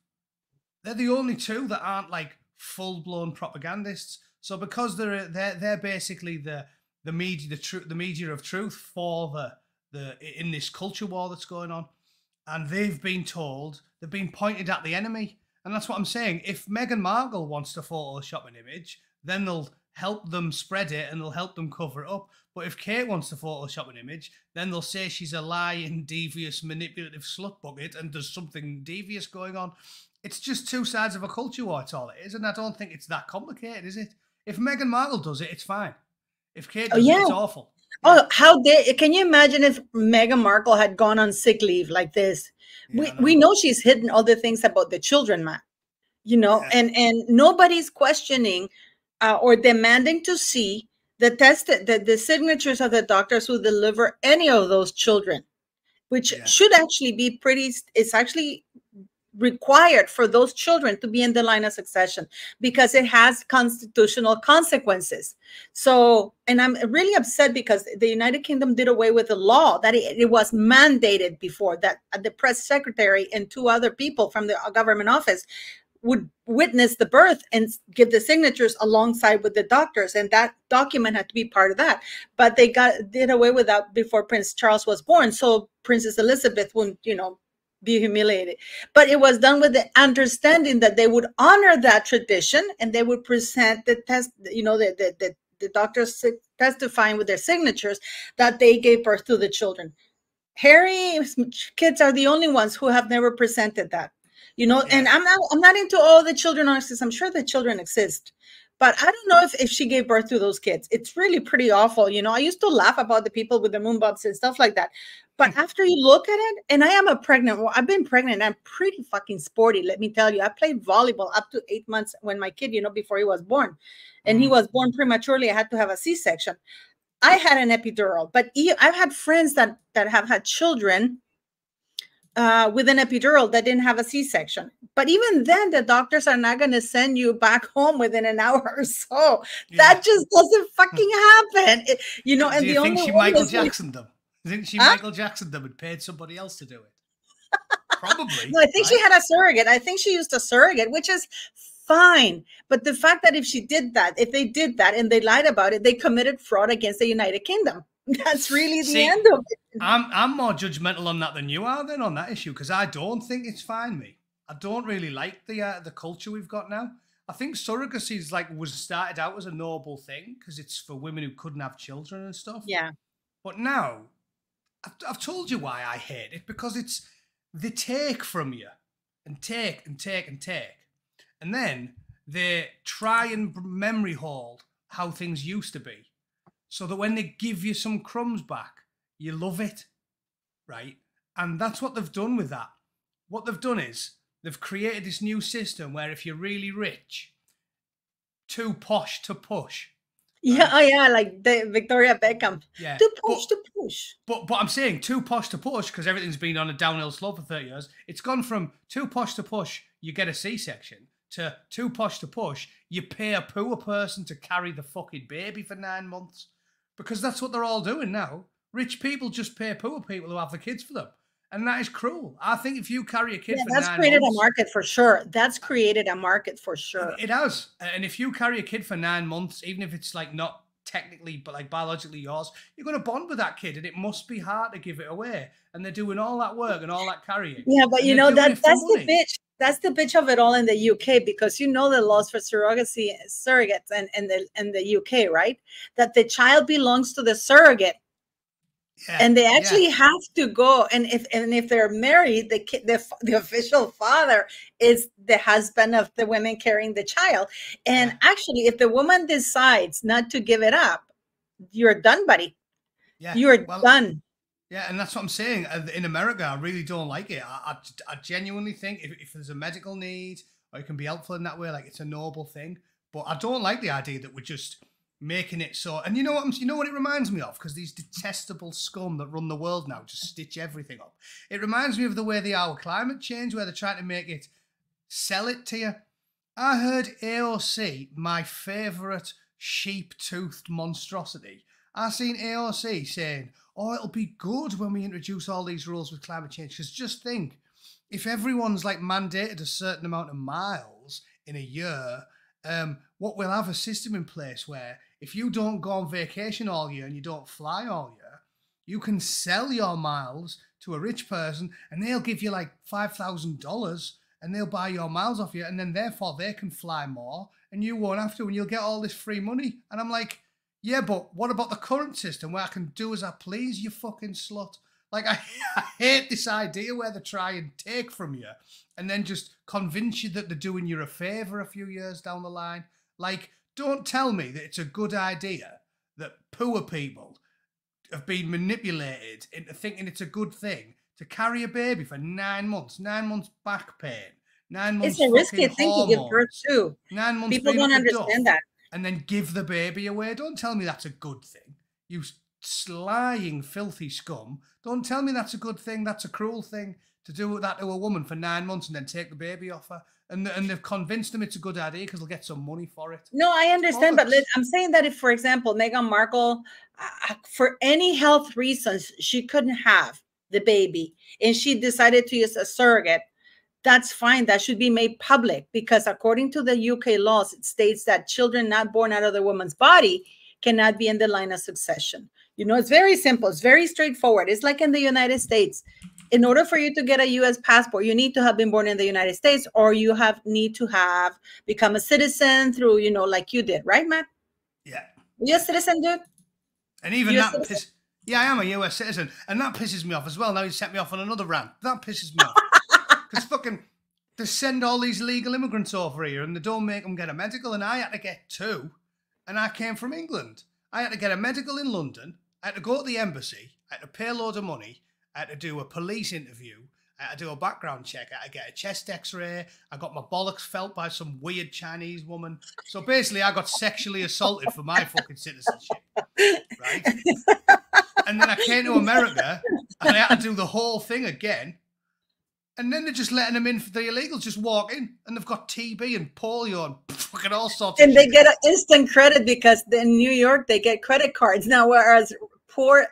S2: They're the only two that aren't like full blown propagandists. So because they're they're they're basically the the media the truth the media of truth for the the in this culture war that's going on, and they've been told they've been pointed at the enemy, and that's what I'm saying. If Meghan Markle wants to Photoshop an image, then they'll help them spread it and they'll help them cover it up. But if Kate wants to Photoshop an image, then they'll say she's a lying, devious, manipulative slut bucket and there's something devious going on. It's just two sides of a culture war, it's all it is. And I don't think it's that complicated, is it? If Meghan Markle does it, it's fine. If Kate oh, does oh, yeah. it, it's awful.
S1: Oh, how dare can you imagine if Meghan Markle had gone on sick leave like this? Yeah, we know. we know she's hidden other things about the children, man. You know, yeah. and and nobody's questioning uh, or demanding to see the test the, the signatures of the doctors who deliver any of those children which yeah. should actually be pretty it's actually required for those children to be in the line of succession because it has constitutional consequences. So, and I'm really upset because the United Kingdom did away with the law that it, it was mandated before that the press secretary and two other people from the government office would witness the birth and give the signatures alongside with the doctors and that document had to be part of that. But they got did away with that before prince charles was born so princess elizabeth wouldn't you know be humiliated. But it was done with the understanding that they would honor that tradition and they would present the test you know the the, the, the doctors testifying with their signatures that they gave birth to the children. Harry's kids are the only ones who have never presented that you know and i'm not i'm not into all the children narcissists i'm sure the children exist but i don't know if, if she gave birth to those kids it's really pretty awful you know i used to laugh about the people with the moon bumps and stuff like that but hmm. after you look at it and i am a pregnant well, i've been pregnant i'm pretty fucking sporty let me tell you i played volleyball up to eight months when my kid you know before he was born and he mm. was born prematurely i had to have a c-section i had an epidural but i've had friends that that have had children uh, with an epidural that didn't have a C-section. But even then, the doctors are not going to send you back home within an hour or so. Yeah. That just doesn't fucking happen. It, you know,
S2: and you
S1: the
S2: think
S1: only
S2: she Michael Jackson them? Think she huh? Michael Jackson them and paid somebody else to do it? Probably.
S1: no, I think right? she had a surrogate. I think she used a surrogate, which is fine. But the fact that if she did that, if they did that and they lied about it, they committed fraud against the United Kingdom. That's really the See, end of it.
S2: I'm I'm more judgmental on that than you are then on that issue because I don't think it's fine me. I don't really like the uh, the culture we've got now. I think surrogacy is like was started out as a noble thing because it's for women who couldn't have children and stuff.
S1: Yeah.
S2: But now, I've, I've told you why I hate it because it's they take from you and take and take and take, and then they try and memory hold how things used to be so that when they give you some crumbs back, you love it, right? And that's what they've done with that. What they've done is they've created this new system where if you're really rich, too posh to push.
S1: Yeah, oh yeah, like the Victoria Beckham.
S2: Yeah,
S1: too posh but, to push.
S2: But but I'm saying too posh to push because everything's been on a downhill slope for 30 years. It's gone from too posh to push, you get a C-section, to too posh to push, you pay a poor person to carry the fucking baby for nine months because that's what they're all doing now. Rich people just pay poor people who have the kids for them. And that is cruel. I think if you carry a kid yeah,
S1: that's created months, a market for sure. That's created a market for sure.
S2: It has. And if you carry a kid for nine months, even if it's like not technically but like biologically yours, you're going to bond with that kid, and it must be hard to give it away. And they're doing all that work and all that carrying.
S1: Yeah, but you know that that's money. the bitch. That's the bitch of it all in the UK because you know the laws for surrogacy surrogates and in the in the UK, right? That the child belongs to the surrogate. Yeah, and they actually yeah. have to go and if and if they're married the, the the official father is the husband of the woman carrying the child and yeah. actually if the woman decides not to give it up you're done buddy yeah you're well, done
S2: yeah, and that's what I'm saying. In America, I really don't like it. I, I, I genuinely think if, if there's a medical need or it can be helpful in that way, like it's a noble thing. But I don't like the idea that we're just making it so. And you know what? I'm, you know what it reminds me of? Because these detestable scum that run the world now just stitch everything up. It reminds me of the way they are with climate change, where they're trying to make it sell it to you. I heard AOC, my favourite sheep-toothed monstrosity. I seen AOC saying, oh, it'll be good when we introduce all these rules with climate change. Because just think, if everyone's like mandated a certain amount of miles in a year, um, what we'll have a system in place where if you don't go on vacation all year and you don't fly all year, you can sell your miles to a rich person and they'll give you like $5,000 and they'll buy your miles off you and then therefore they can fly more and you won't have to and you'll get all this free money. And I'm like, yeah, but what about the current system where I can do as I please, you fucking slut? Like, I, I hate this idea where they try and take from you and then just convince you that they're doing you a favor a few years down the line. Like, don't tell me that it's a good idea that poor people have been manipulated into thinking it's a good thing to carry a baby for nine months, nine months back pain, nine months.
S1: It's a risky thing to give birth to. Nine months. People don't understand that
S2: and then give the baby away. Don't tell me that's a good thing. You slying, filthy scum. Don't tell me that's a good thing. That's a cruel thing. to do that to a woman for nine months and then take the baby off her. And, and they've convinced them it's a good idea because they'll get some money for it.
S1: No, I understand, but I'm saying that if, for example, Meghan Markle, uh, for any health reasons, she couldn't have the baby and she decided to use a surrogate, that's fine. That should be made public because according to the UK laws, it states that children not born out of the woman's body cannot be in the line of succession. You know, it's very simple. It's very straightforward. It's like in the United States. In order for you to get a U.S. passport, you need to have been born in the United States, or you have need to have become a citizen through, you know, like you did, right, Matt?
S2: Yeah.
S1: You a citizen, dude?
S2: And even US that piss- yeah, I am a US citizen, and that pisses me off as well. Now you set me off on another rant. That pisses me off because fucking they send all these legal immigrants over here, and they don't make them get a medical, and I had to get two, and I came from England. I had to get a medical in London. I had to go to the embassy. I had to pay a load of money. I had to do a police interview. I had to do a background check. I had to get a chest x-ray. I got my bollocks felt by some weird Chinese woman. So basically, I got sexually assaulted for my fucking citizenship, right? and then I came to America and I had to do the whole thing again. And then they're just letting them in for the illegals, just walk in, and they've got TB and polio and fucking all sorts.
S1: And they get an instant credit because in New York they get credit cards now, whereas poor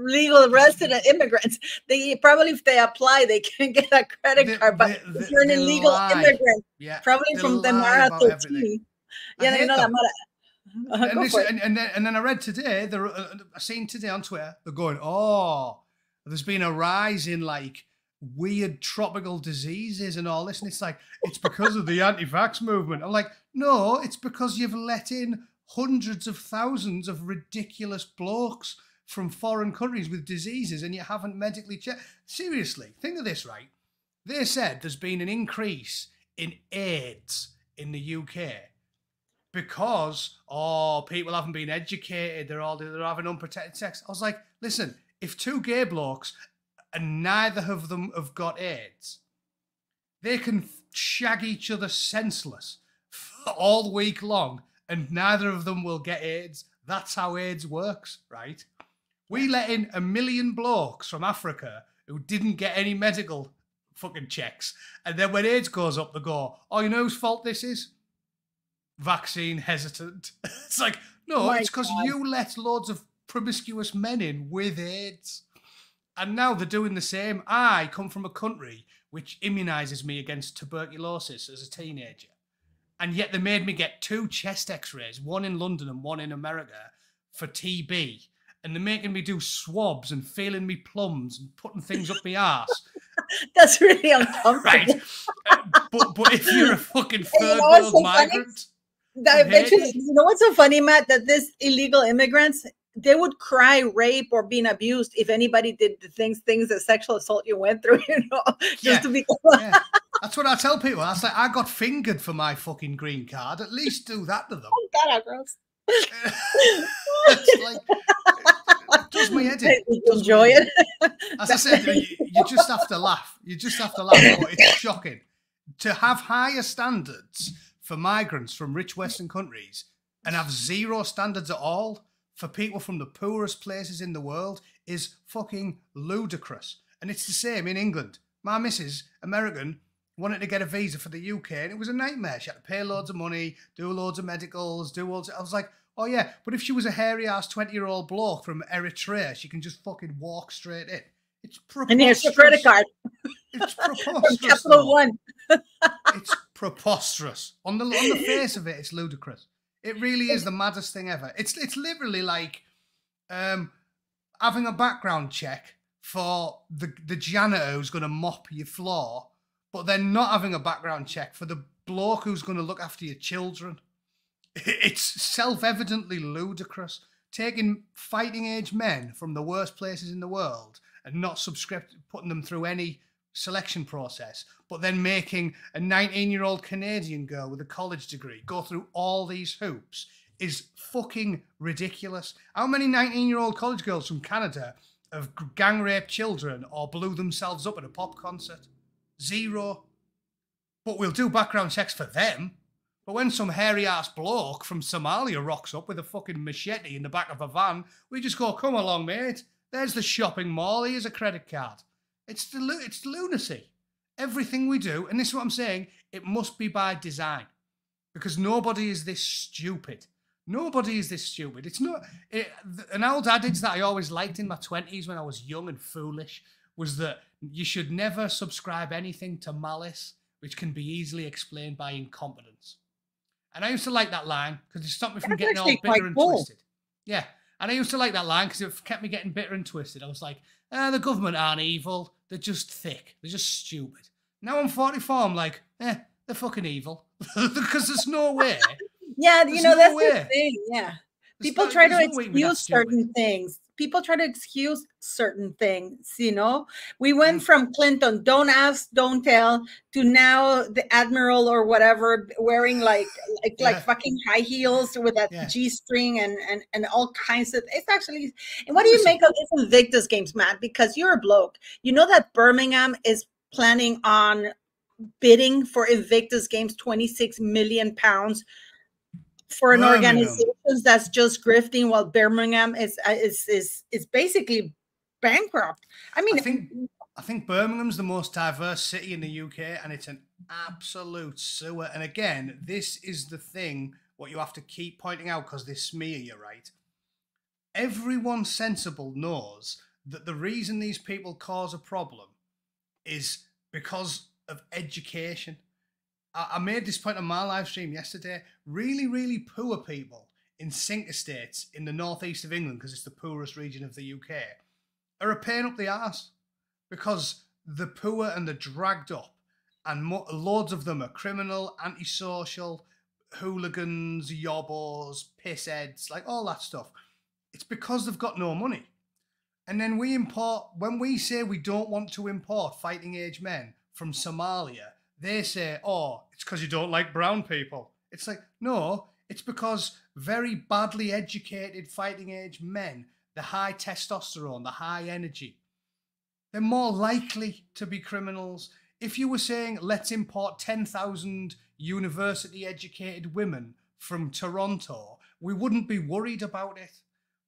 S1: legal resident immigrants, they probably if they apply they can get a credit they, card. But they, if you're an illegal lie. immigrant, yeah, probably from the Mara 13, yeah, you know that
S2: uh, and, this, and, and, then, and then I read today, they're, uh, I seen today on Twitter, they're going, oh, there's been a rise in like weird tropical diseases and all this. And it's like, it's because of the anti vax movement. I'm like, no, it's because you've let in hundreds of thousands of ridiculous blokes from foreign countries with diseases and you haven't medically checked. Seriously, think of this, right? They said there's been an increase in AIDS in the UK because oh people haven't been educated they're all they're having unprotected sex i was like listen if two gay blokes and neither of them have got aids. They can shag each other senseless all week long and neither of them will get aids. That's how aids works right? We let in a million blokes from africa who didn't get any medical fucking checks and then when aids goes up they go oh you know whose fault this is? Vaccine hesitant. it's like, no, My it's because you let loads of promiscuous men in with AIDS. And now they're doing the same. I come from a country which immunizes me against tuberculosis as a teenager. And yet they made me get two chest x rays, one in London and one in America, for TB. And they're making me do swabs and feeling me plums and putting things up my ass.
S1: That's really uncomfortable. right.
S2: Uh, but, but if you're a fucking third world migrant,
S1: that, you know what's so funny, Matt? That this illegal immigrants they would cry rape or being abused if anybody did the things things that sexual assault you went through you know just yeah. to be
S2: yeah. that's what i tell people. I say i got fingered for my fucking green card. At least do that to them.
S1: Oh god how gross.
S2: It's like it does my head in.
S1: enjoy it.
S2: As i said you, you just have to laugh. You just have to laugh but it's shocking. To have higher standards for migrants from rich Western countries and have zero standards at all for people from the poorest places in the world is fucking ludicrous. And it's the same in England. My missus, American, wanted to get a visa for the UK and it was a nightmare. She had to pay loads of money, do loads of medicals, do all. I was like, oh yeah, but if she was a hairy ass 20 year old bloke from Eritrea, she can just fucking walk straight in. It's preposterous. And here's your credit card. It's preposterous. Capital One. it's preposterous. On the on the face of it, it's ludicrous. It really is the maddest thing ever. It's it's literally like um, having a background check for the the janitor who's going to mop your floor, but then not having a background check for the bloke who's going to look after your children. It's self-evidently ludicrous. Taking fighting age men from the worst places in the world and not subscript putting them through any selection process, but then making a 19 year old Canadian girl with a college degree go through all these hoops is fucking ridiculous. How many 19 year old college girls from Canada have gang raped children or blew themselves up at a pop concert? Zero. But we'll do background checks for them. But when some hairy ass bloke from Somalia rocks up with a fucking machete in the back of a van, we just go, come along, mate. There's the shopping mall. Here's a credit card. It's the it's lunacy. Everything we do, and this is what I'm saying, it must be by design, because nobody is this stupid. Nobody is this stupid. It's not it, an old adage that I always liked in my twenties when I was young and foolish was that you should never subscribe anything to malice which can be easily explained by incompetence. And I used to like that line because it stopped me from That's getting all bitter and cool. twisted. Yeah. And I used to like that line because it kept me getting bitter and twisted. I was like, eh, the government aren't evil. They're just thick. They're just stupid. Now I'm 44. I'm like, eh, they're fucking evil. because there's no way.
S1: yeah, you know, no that's way. the thing. Yeah. People try to excuse certain things people try to excuse certain things you know we went mm. from clinton don't ask don't tell to now the admiral or whatever wearing like like, yeah. like fucking high heels with that yeah. g-string and, and and all kinds of it's actually and what do you make of these invictus games matt because you're a bloke you know that birmingham is planning on bidding for invictus games 26 million pounds for an organization that's just grifting while Birmingham is uh, is is is basically bankrupt. I mean,
S2: I think I think Birmingham's the most diverse city in the UK, and it's an absolute sewer. And again, this is the thing what you have to keep pointing out because they smear you're right? Everyone sensible knows that the reason these people cause a problem is because of education. I, made this point on my live stream yesterday. Really, really poor people in sink estates in the northeast of England, because it's the poorest region of the UK, are a pain up the arse because the poor and the dragged up, and mo- loads of them are criminal, antisocial, hooligans, yobbos, pissheads, like all that stuff. It's because they've got no money. And then we import, when we say we don't want to import fighting age men from Somalia they say, oh, it's because you don't like brown people. It's like, no, it's because very badly educated fighting age men, the high testosterone, the high energy, they're more likely to be criminals. If you were saying, let's import 10,000 university educated women from Toronto, we wouldn't be worried about it.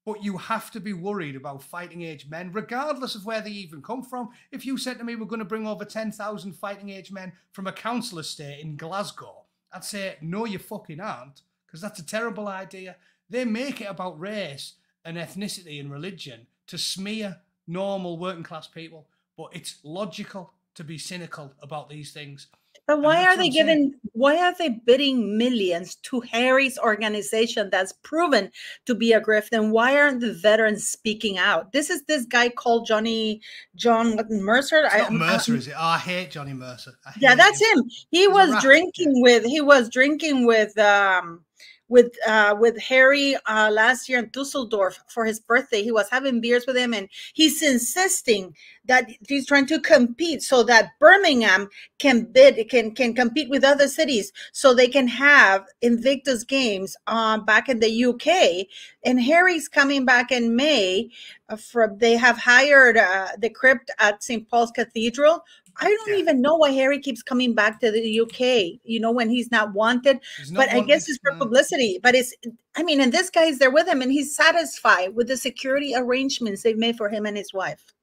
S2: But you have to be worried about fighting age men, regardless of where they even come from. If you said to me, we're going to bring over 10,000 fighting age men from a council estate in Glasgow, I'd say, no, you fucking aren't, because that's a terrible idea. They make it about race and ethnicity and religion to smear normal working class people, but it's logical to be cynical about these things.
S1: But why are they giving? Why are they bidding millions to Harry's organization that's proven to be a grift? And why aren't the veterans speaking out? This is this guy called Johnny John Mercer.
S2: It's not I, Mercer, I, is it? Oh, I hate Johnny Mercer. Hate
S1: yeah, that's him. him. He He's was drinking with. He was drinking with. um with uh, with Harry uh, last year in Dusseldorf for his birthday. He was having beers with him, and he's insisting that he's trying to compete so that Birmingham can bid can can compete with other cities, so they can have Invictus Games um, back in the UK. And Harry's coming back in May. Uh, from they have hired uh, the crypt at St Paul's Cathedral I don't yeah. even know why Harry keeps coming back to the UK, you know, when he's not wanted. He's not but wanted. I guess it's for publicity. But it's, I mean, and this guy's there with him and he's satisfied with the security arrangements they've made for him and his wife.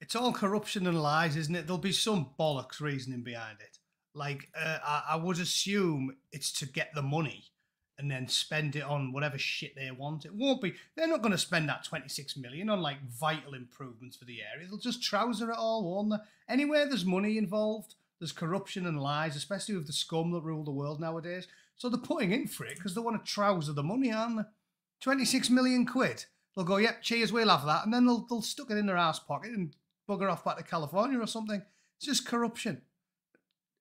S2: It's all corruption and lies, isn't it? There'll be some bollocks reasoning behind it. Like, uh, I, I would assume it's to get the money and then spend it on whatever shit they want. It won't be. They're not going to spend that 26 million on like vital improvements for the area. They'll just trouser it all, won't they? Anywhere there's money involved, there's corruption and lies, especially with the scum that rule the world nowadays. So they're putting in for it because they want to trouser the money, aren't they? 26 million quid. They'll go, yep, cheers, we'll have that. And then they'll, they'll stuck it in their ass pocket and bugger off back to California or something. It's just corruption.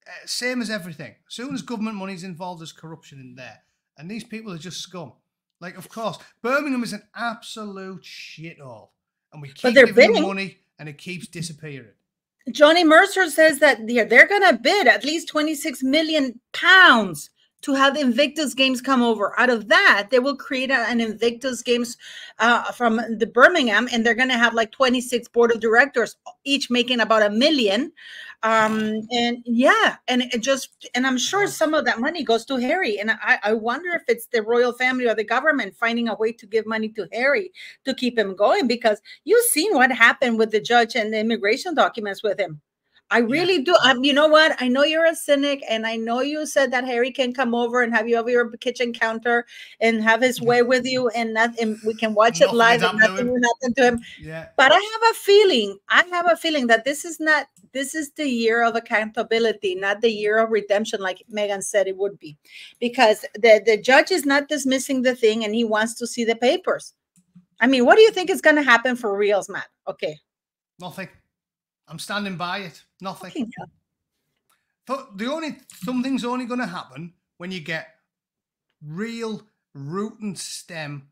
S2: Uh, same as everything. As soon as government money's involved, there's corruption in there. And these people are just scum. Like, of course, Birmingham is an absolute shithole. And we keep giving bidding. them money and it keeps disappearing.
S1: Johnny Mercer says that they're, they're going to bid at least 26 million pounds to have Invictus Games come over. Out of that, they will create an Invictus Games uh, from the Birmingham, and they're going to have like 26 board of directors, each making about a million. Um, and yeah, and it just, and I'm sure some of that money goes to Harry. And I, I wonder if it's the royal family or the government finding a way to give money to Harry to keep him going because you've seen what happened with the judge and the immigration documents with him. I really yeah. do. Um, you know what? I know you're a cynic, and I know you said that Harry can come over and have you over your kitchen counter and have his way with you, and and we can watch it live, and nothing will happen to him.
S2: Yeah.
S1: But I have a feeling. I have a feeling that this is not. This is the year of accountability, not the year of redemption, like Megan said it would be, because the the judge is not dismissing the thing, and he wants to see the papers. I mean, what do you think is going to happen for reals, Matt? Okay.
S2: Nothing. I'm standing by it. Nothing. But the only something's only going to happen when you get real root and stem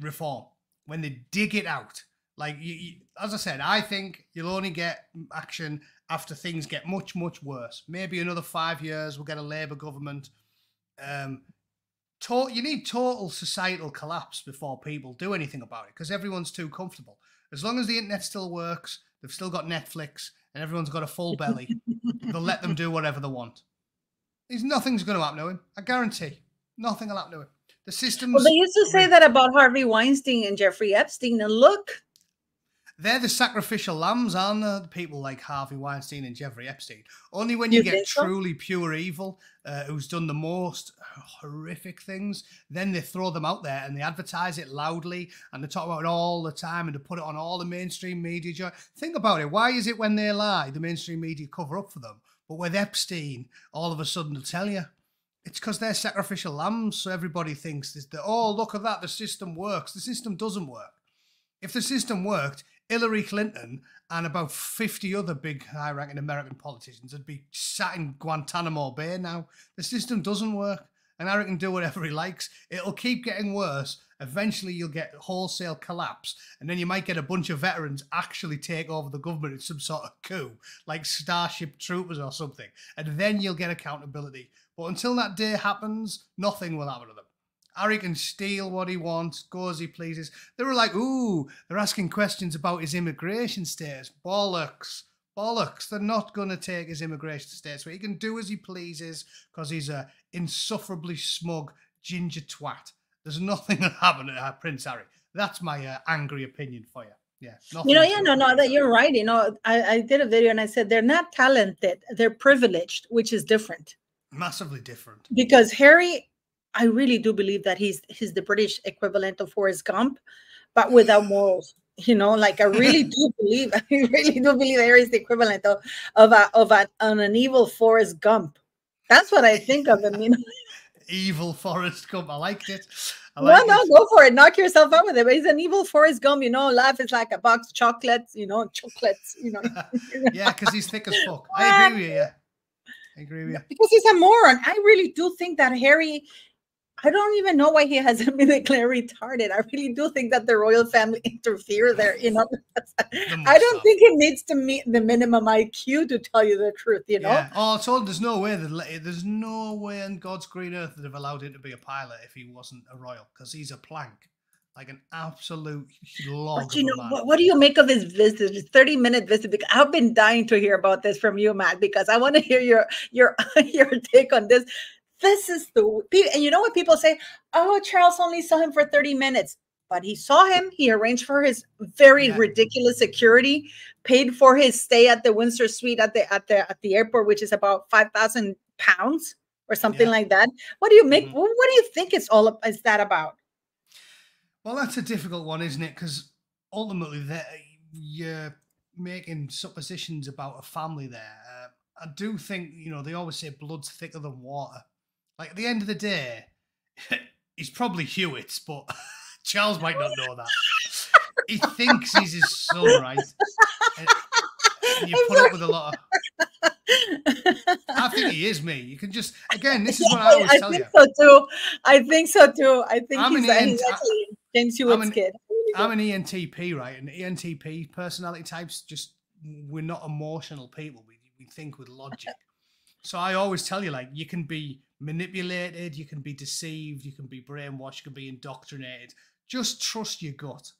S2: reform when they dig it out. Like you, you, as I said, I think you'll only get action after things get much much worse. Maybe another five years we'll get a Labour government. Um, to- you need total societal collapse before people do anything about it because everyone's too comfortable. As long as the internet still works, they've still got Netflix, and everyone's got a full belly, they'll let them do whatever they want. There's nothing's going to happen to him. I guarantee. Nothing will happen to him. The system.
S1: Well, they used to say that about Harvey Weinstein and Jeffrey Epstein, and look,
S2: they're the sacrificial lambs, aren't they? The people like Harvey Weinstein and Jeffrey Epstein. Only when you, you get truly so? pure evil, uh, who's done the most horrific things, then they throw them out there and they advertise it loudly and they talk about it all the time and they put it on all the mainstream media. Think about it. Why is it when they lie, the mainstream media cover up for them? But with Epstein, all of a sudden they'll tell you. It's because they're sacrificial lambs, so everybody thinks that, oh, look at that, the system works. The system doesn't work. If the system worked, Hillary Clinton and about 50 other big high ranking American politicians would be sat in Guantanamo Bay now. The system doesn't work, and Harry can do whatever he likes. It'll keep getting worse. Eventually, you'll get wholesale collapse, and then you might get a bunch of veterans actually take over the government in some sort of coup, like Starship Troopers or something, and then you'll get accountability. But until that day happens, nothing will happen to them. Harry can steal what he wants, go as he pleases. They were like, ooh, they're asking questions about his immigration status. Bollocks. Bollocks. They're not going to take his immigration status. But he can do as he pleases because he's a insufferably smug ginger twat. There's nothing that happened to uh, Prince Harry. That's my uh, angry opinion for you. Yeah.
S1: You know, yeah, no, no, that you're right. You know, I, I did a video and I said they're not talented, they're privileged, which is different.
S2: Massively different.
S1: Because Harry I really do believe that he's he's the British equivalent of Forrest Gump, but without morals. You know, like I really do believe, I really do believe there is the equivalent of of a, of a, an evil Forrest Gump. That's what I think of him. You know,
S2: evil Forrest Gump. I liked it.
S1: I like no, no, go for it. Knock yourself out with it. But he's an evil Forrest Gump. You know, life is like a box of chocolates. You know, chocolates. You know.
S2: yeah, because he's thick as fuck. I agree with you. I agree with you.
S1: Because he's a moron. I really do think that Harry I don't even know why he hasn't been declared retarded. I really do think that the royal family interfere there. You know, I don't think he needs to meet the minimum IQ to tell you the truth. You know. Yeah.
S2: Oh, I told there's no way that there's no way in God's green earth that have allowed him to be a pilot if he wasn't a royal because he's a plank. Like an absolute log.
S1: But you know, what, what, do you make of his visit, his 30 minute visit? Because I've been dying to hear about this from you, Matt, because I want to hear your your your take on this this is the and you know what people say? Oh charles only saw him for 30 minutes. But he saw him he arranged for his very yeah. ridiculous security paid for his stay at the windsor suite at the at the at the airport which is about 5000 pounds or something yeah. like that. What do you make mm-hmm. what do you think it's all is that about?
S2: Well that's a difficult one isn't it? Because ultimately that you're making suppositions about a family there. Uh, i do think you know they always say blood's thicker than water like at the end of the day, he's probably Hewitt's, but Charles might not know that. he thinks he's his son, right? And, and you put up with a lot of. I think he is me. You can just again. This is what I always I tell
S1: you. I think so too. I think so too. I think I'm he's, an actually James Hewitt's
S2: I'm an,
S1: kid.
S2: I'm an ENTP, right? And ENTP personality types just we're not emotional people. We we think with logic. So I always tell you, like, you can be manipulated, you can be deceived, you can be brainwashed, you can be indoctrinated. Just trust your gut.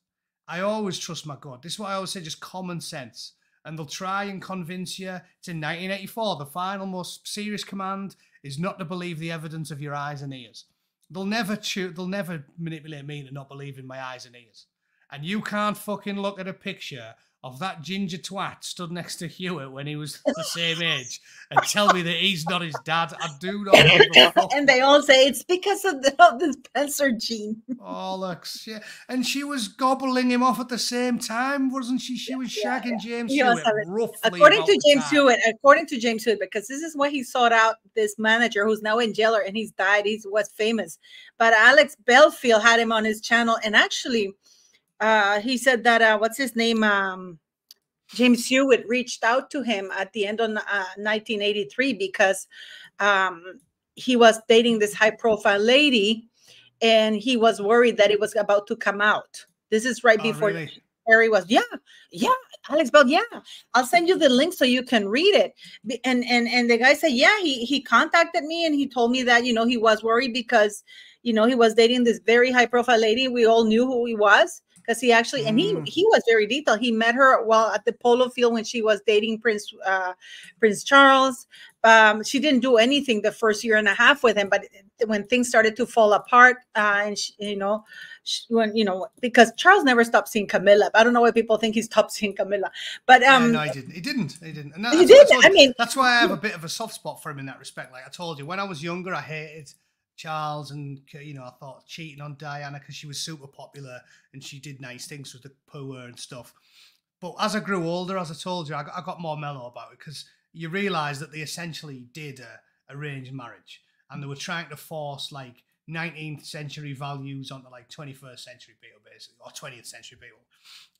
S2: I always trust my gut. This is what I always say, just common sense. And they'll try and convince you. It's in 1984. The final most serious command is not to believe the evidence of your eyes and ears. They'll never chew, they'll never manipulate me to not believe in my eyes and ears. And you can't fucking look at a picture of that ginger twat stood next to Hewitt when he was the same age and tell me that he's not his dad. I do not.
S1: and they all say it's because of the, of the Spencer gene.
S2: oh, look, yeah. And she was gobbling him off at the same time, wasn't she? She was shagging yeah. James Hewitt roughly.
S1: According to James Hewitt, according to James Hewitt, because this is what he sought out this manager who's now in jail and he's died. He was famous. But Alex Belfield had him on his channel and actually – uh, he said that uh, what's his name? Um, James Hewitt reached out to him at the end of uh, 1983 because um, he was dating this high profile lady and he was worried that it was about to come out. This is right oh, before really? Harry was, yeah, yeah, Alex Bell, yeah. I'll send you the link so you can read it. And and and the guy said, yeah, he he contacted me and he told me that you know he was worried because you know he was dating this very high profile lady. We all knew who he was, because he actually mm. and he mm. he was very detailed. He met her while at the polo field when she was dating Prince uh, Prince Charles. Um, she didn't do anything the first year and a half with him, but when things started to fall apart, uh, and she, you know, she, when you know, because Charles never stopped seeing Camilla. I don't know why people think he stopped seeing Camilla, but um,
S2: yeah, no, he didn't. He didn't. He didn't.
S1: he did. I, I mean,
S2: that's why I have a bit of a soft spot for him in that respect. Like I told you, when I was younger, I hated Charles and you know I thought cheating on Diana because she was super popular and she did nice things with the poor and stuff. But as I grew older, as I told you, I got, I got more mellow about it because you realise that they essentially did a arranged marriage and they were trying to force like 19th century values onto like 21st century people basically or 20th century people.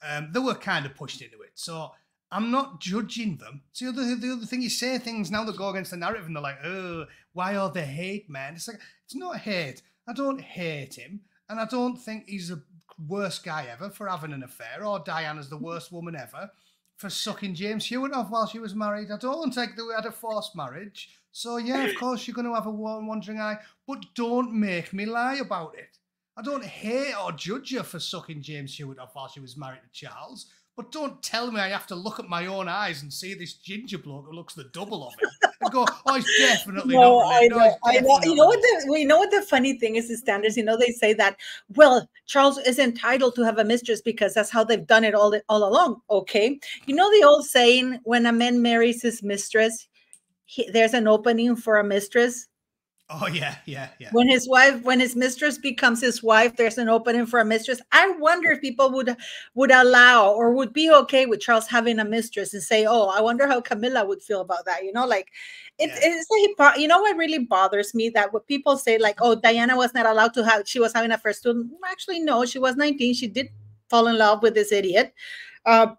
S2: Um, they were kind of pushed into it. So I'm not judging them. See, the other, the other thing, you say things now that go against the narrative, and they're like, "Oh, why are they hate, man?" It's like it's not hate. I don't hate him, and I don't think he's the worst guy ever for having an affair, or Diana's the worst woman ever for sucking James Hewitt off while she was married. I don't think that we had a forced marriage. So yeah, of course you're going to have a wandering eye, but don't make me lie about it. I don't hate or judge her for sucking James Hewitt off while she was married to Charles. But don't tell me I have to look at my own eyes and see this ginger bloke who looks the double of it and go, "Oh, he's definitely no, not." I know, no,
S1: I know. You know what the we know what the funny thing is? The standards. You know, they say that well, Charles is entitled to have a mistress because that's how they've done it all all along. Okay, you know the old saying: when a man marries his mistress, he, there's an opening for a mistress.
S2: Oh yeah, yeah, yeah.
S1: When his wife, when his mistress becomes his wife, there's an opening for a mistress. I wonder if people would would allow or would be okay with Charles having a mistress and say, "Oh, I wonder how Camilla would feel about that." You know, like it, yeah. it's like you know what really bothers me that what people say like, "Oh, Diana was not allowed to have she was having a first student." Actually, no, she was 19. She did fall in love with this idiot. Uh,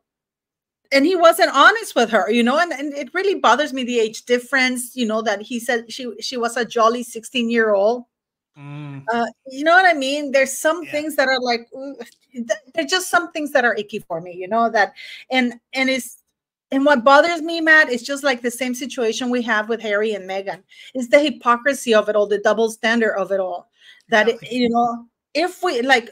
S1: and he wasn't honest with her you know and, and it really bothers me the age difference you know that he said she she was a jolly 16 year old mm. uh, you know what i mean? There's some yeah. things that are like there's just some things that are icky for me you know that and and it's and what bothers me matt is just like the same situation we have with harry and meghan. Is the hypocrisy of it all the double standard of it all. That it, you know if we like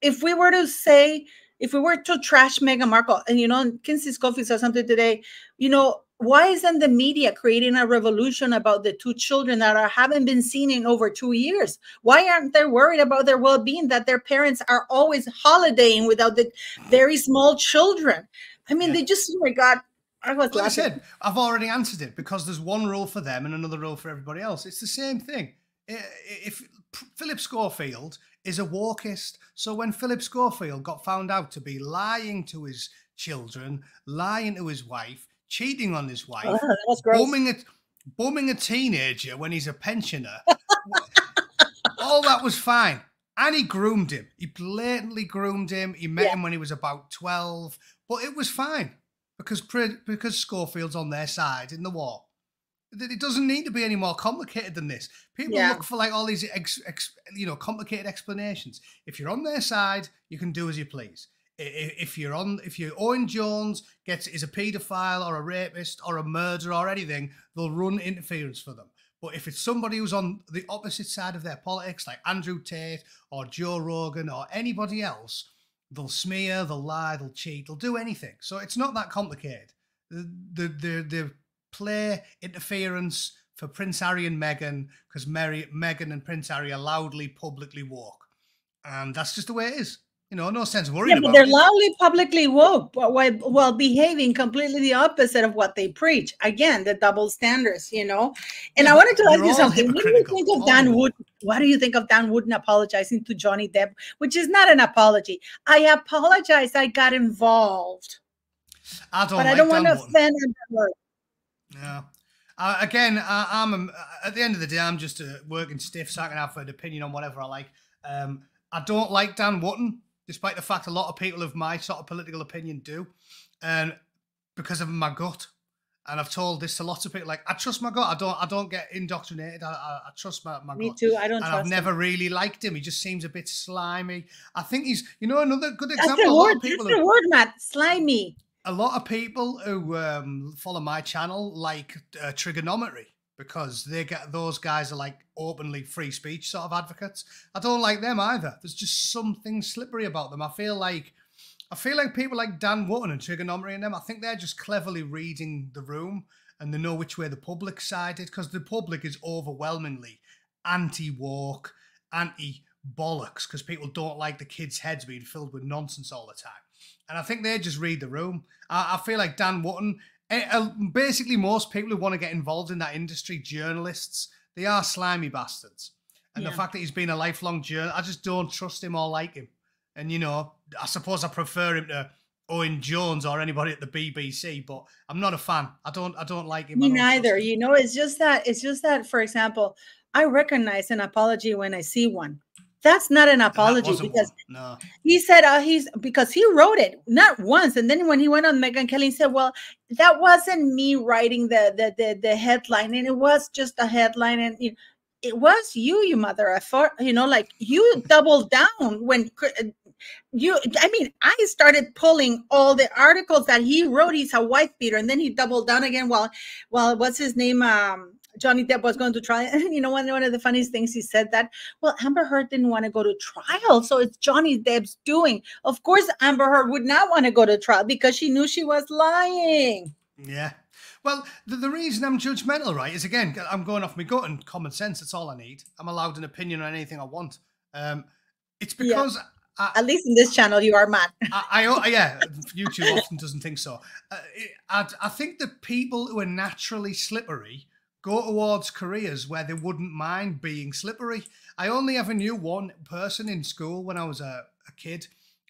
S1: if we were to say if we were to trash Meghan Markle, and you know, Kinsey Schofield said something today, you know, why isn't the media creating a revolution about the two children that are haven't been seen in over two years? Why aren't they worried about their well-being that their parents are always holidaying without the very small children? I mean, yeah. they just oh my god. I was
S2: like I said, I've already answered it because there's one rule for them and another rule for everybody else. It's the same thing. If Philip Schofield is a walkist. So when Philip Schofield got found out to be lying to his children, lying to his wife, cheating on his wife, oh, bumming, a, bumming a teenager when he's a pensioner, all that was fine. And he groomed him. He blatantly groomed him. He met yeah. him when he was about 12, but it was fine because because Schofield's on their side in the war. It doesn't need to be any more complicated than this. People yeah. look for like all these, ex, ex, you know, complicated explanations. If you're on their side, you can do as you please. If you're on, if you're Owen Jones gets is a paedophile or a rapist or a murderer or anything, they'll run interference for them. But if it's somebody who's on the opposite side of their politics, like Andrew Tate or Joe Rogan or anybody else, they'll smear, they'll lie, they'll cheat, they'll do anything. So it's not that complicated. The the the, the play interference for Prince Harry and Meghan because Mary, Meghan and Prince Harry are loudly publicly woke, and that's just the way it is. You know, no sense worrying
S1: yeah, but they're
S2: it.
S1: loudly publicly woke while, while behaving completely the opposite of what they preach. Again, the double standards, you know. And
S2: Yeah,
S1: I wanted to ask you something. Oh. What do you think of Dan. Wood? What do you think of Dan Wootton apologizing to Johnny Depp, which is not an apology? I apologize. I got involved,
S2: I don't
S1: but
S2: like
S1: I don't want to offend.
S2: Yeah. Uh, again, I, I'm a, at the end of the day, I'm just a working stiff, so I can have an opinion on whatever I like. Um, I don't like Dan Wootton, despite the fact a lot of people of my sort of political opinion do, and because of my gut. And I've told this to lots of people. Like, I trust my gut. I don't. I don't get indoctrinated. I, I, I trust my, my
S1: Me
S2: gut.
S1: too. I don't
S2: And
S1: trust.
S2: I've
S1: him.
S2: never really liked him. He just seems a bit slimy. I think he's, you know, another good
S1: That's
S2: example.
S1: the
S2: a lot
S1: word.
S2: of people
S1: That's the word, Matt. Slimy.
S2: A lot of people who um, follow my channel like uh, Triggernometry because they get those guys are like openly free speech sort of advocates. I don't like them either. There's just something slippery about them. I feel like I feel like people like Dan Wootton and Triggernometry and them. I think they're just cleverly reading the room and they know which way the public sided because the public is overwhelmingly anti-woke, anti-bollocks because people don't like the kids' heads being filled with nonsense all the time. And I think they just read the room. I, I feel like Dan Wootton, eh, uh, basically most people who want to get involved in that industry, journalists, they are slimy bastards. And
S1: Yeah.
S2: the fact that he's been a lifelong journalist, I just don't trust him or like him. And you know, I suppose I prefer him to Owen Jones or anybody at the BBC, but I'm not a fan. I don't, I don't like him.
S1: Me neither.
S2: him.
S1: You know, it's just that. It's just that. For example, I recognize an apology when I see one. That's not an apology because
S2: no,
S1: he said uh, he's because he wrote it not once, and then when he went on Megyn Kelly, he said, "Well, that wasn't me writing the the the, the headline, and it was just a headline, and know, it was you, you mother. I thought, you know, like you doubled down when uh, you. I mean, I started pulling all the articles that he wrote. He's a wife beater, and then he doubled down again. Well, well, what's his name? Um, Johnny Depp was going to trial. And you know, one, one of the funniest things he said that, well, Amber Heard didn't want to go to trial. So it's Johnny Depp's doing. Of course, Amber Heard would not want to go to trial because she knew she was lying.
S2: Yeah. Well, the, the reason I'm judgmental, right, is again, I'm going off my gut and common sense. That's all I need. I'm allowed an opinion on anything I want. Um, it's
S1: Yeah.
S2: because I,
S1: At least in this channel, you are mad.
S2: I, I, yeah, YouTube often doesn't think so. Uh, it, I, I think that people who are naturally slippery go towards careers where they wouldn't mind being slippery. I only ever knew one person in school when I was a, a kid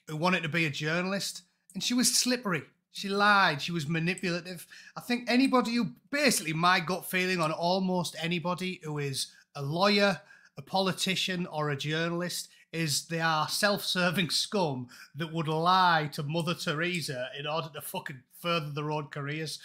S2: who wanted to be a journalist, and she was slippery. She lied. She was manipulative. I think anybody who basically my gut feeling on almost anybody who is a lawyer, a politician, or a journalist is they are self-serving scum that would lie to Mother Teresa in order to fucking further their own careers.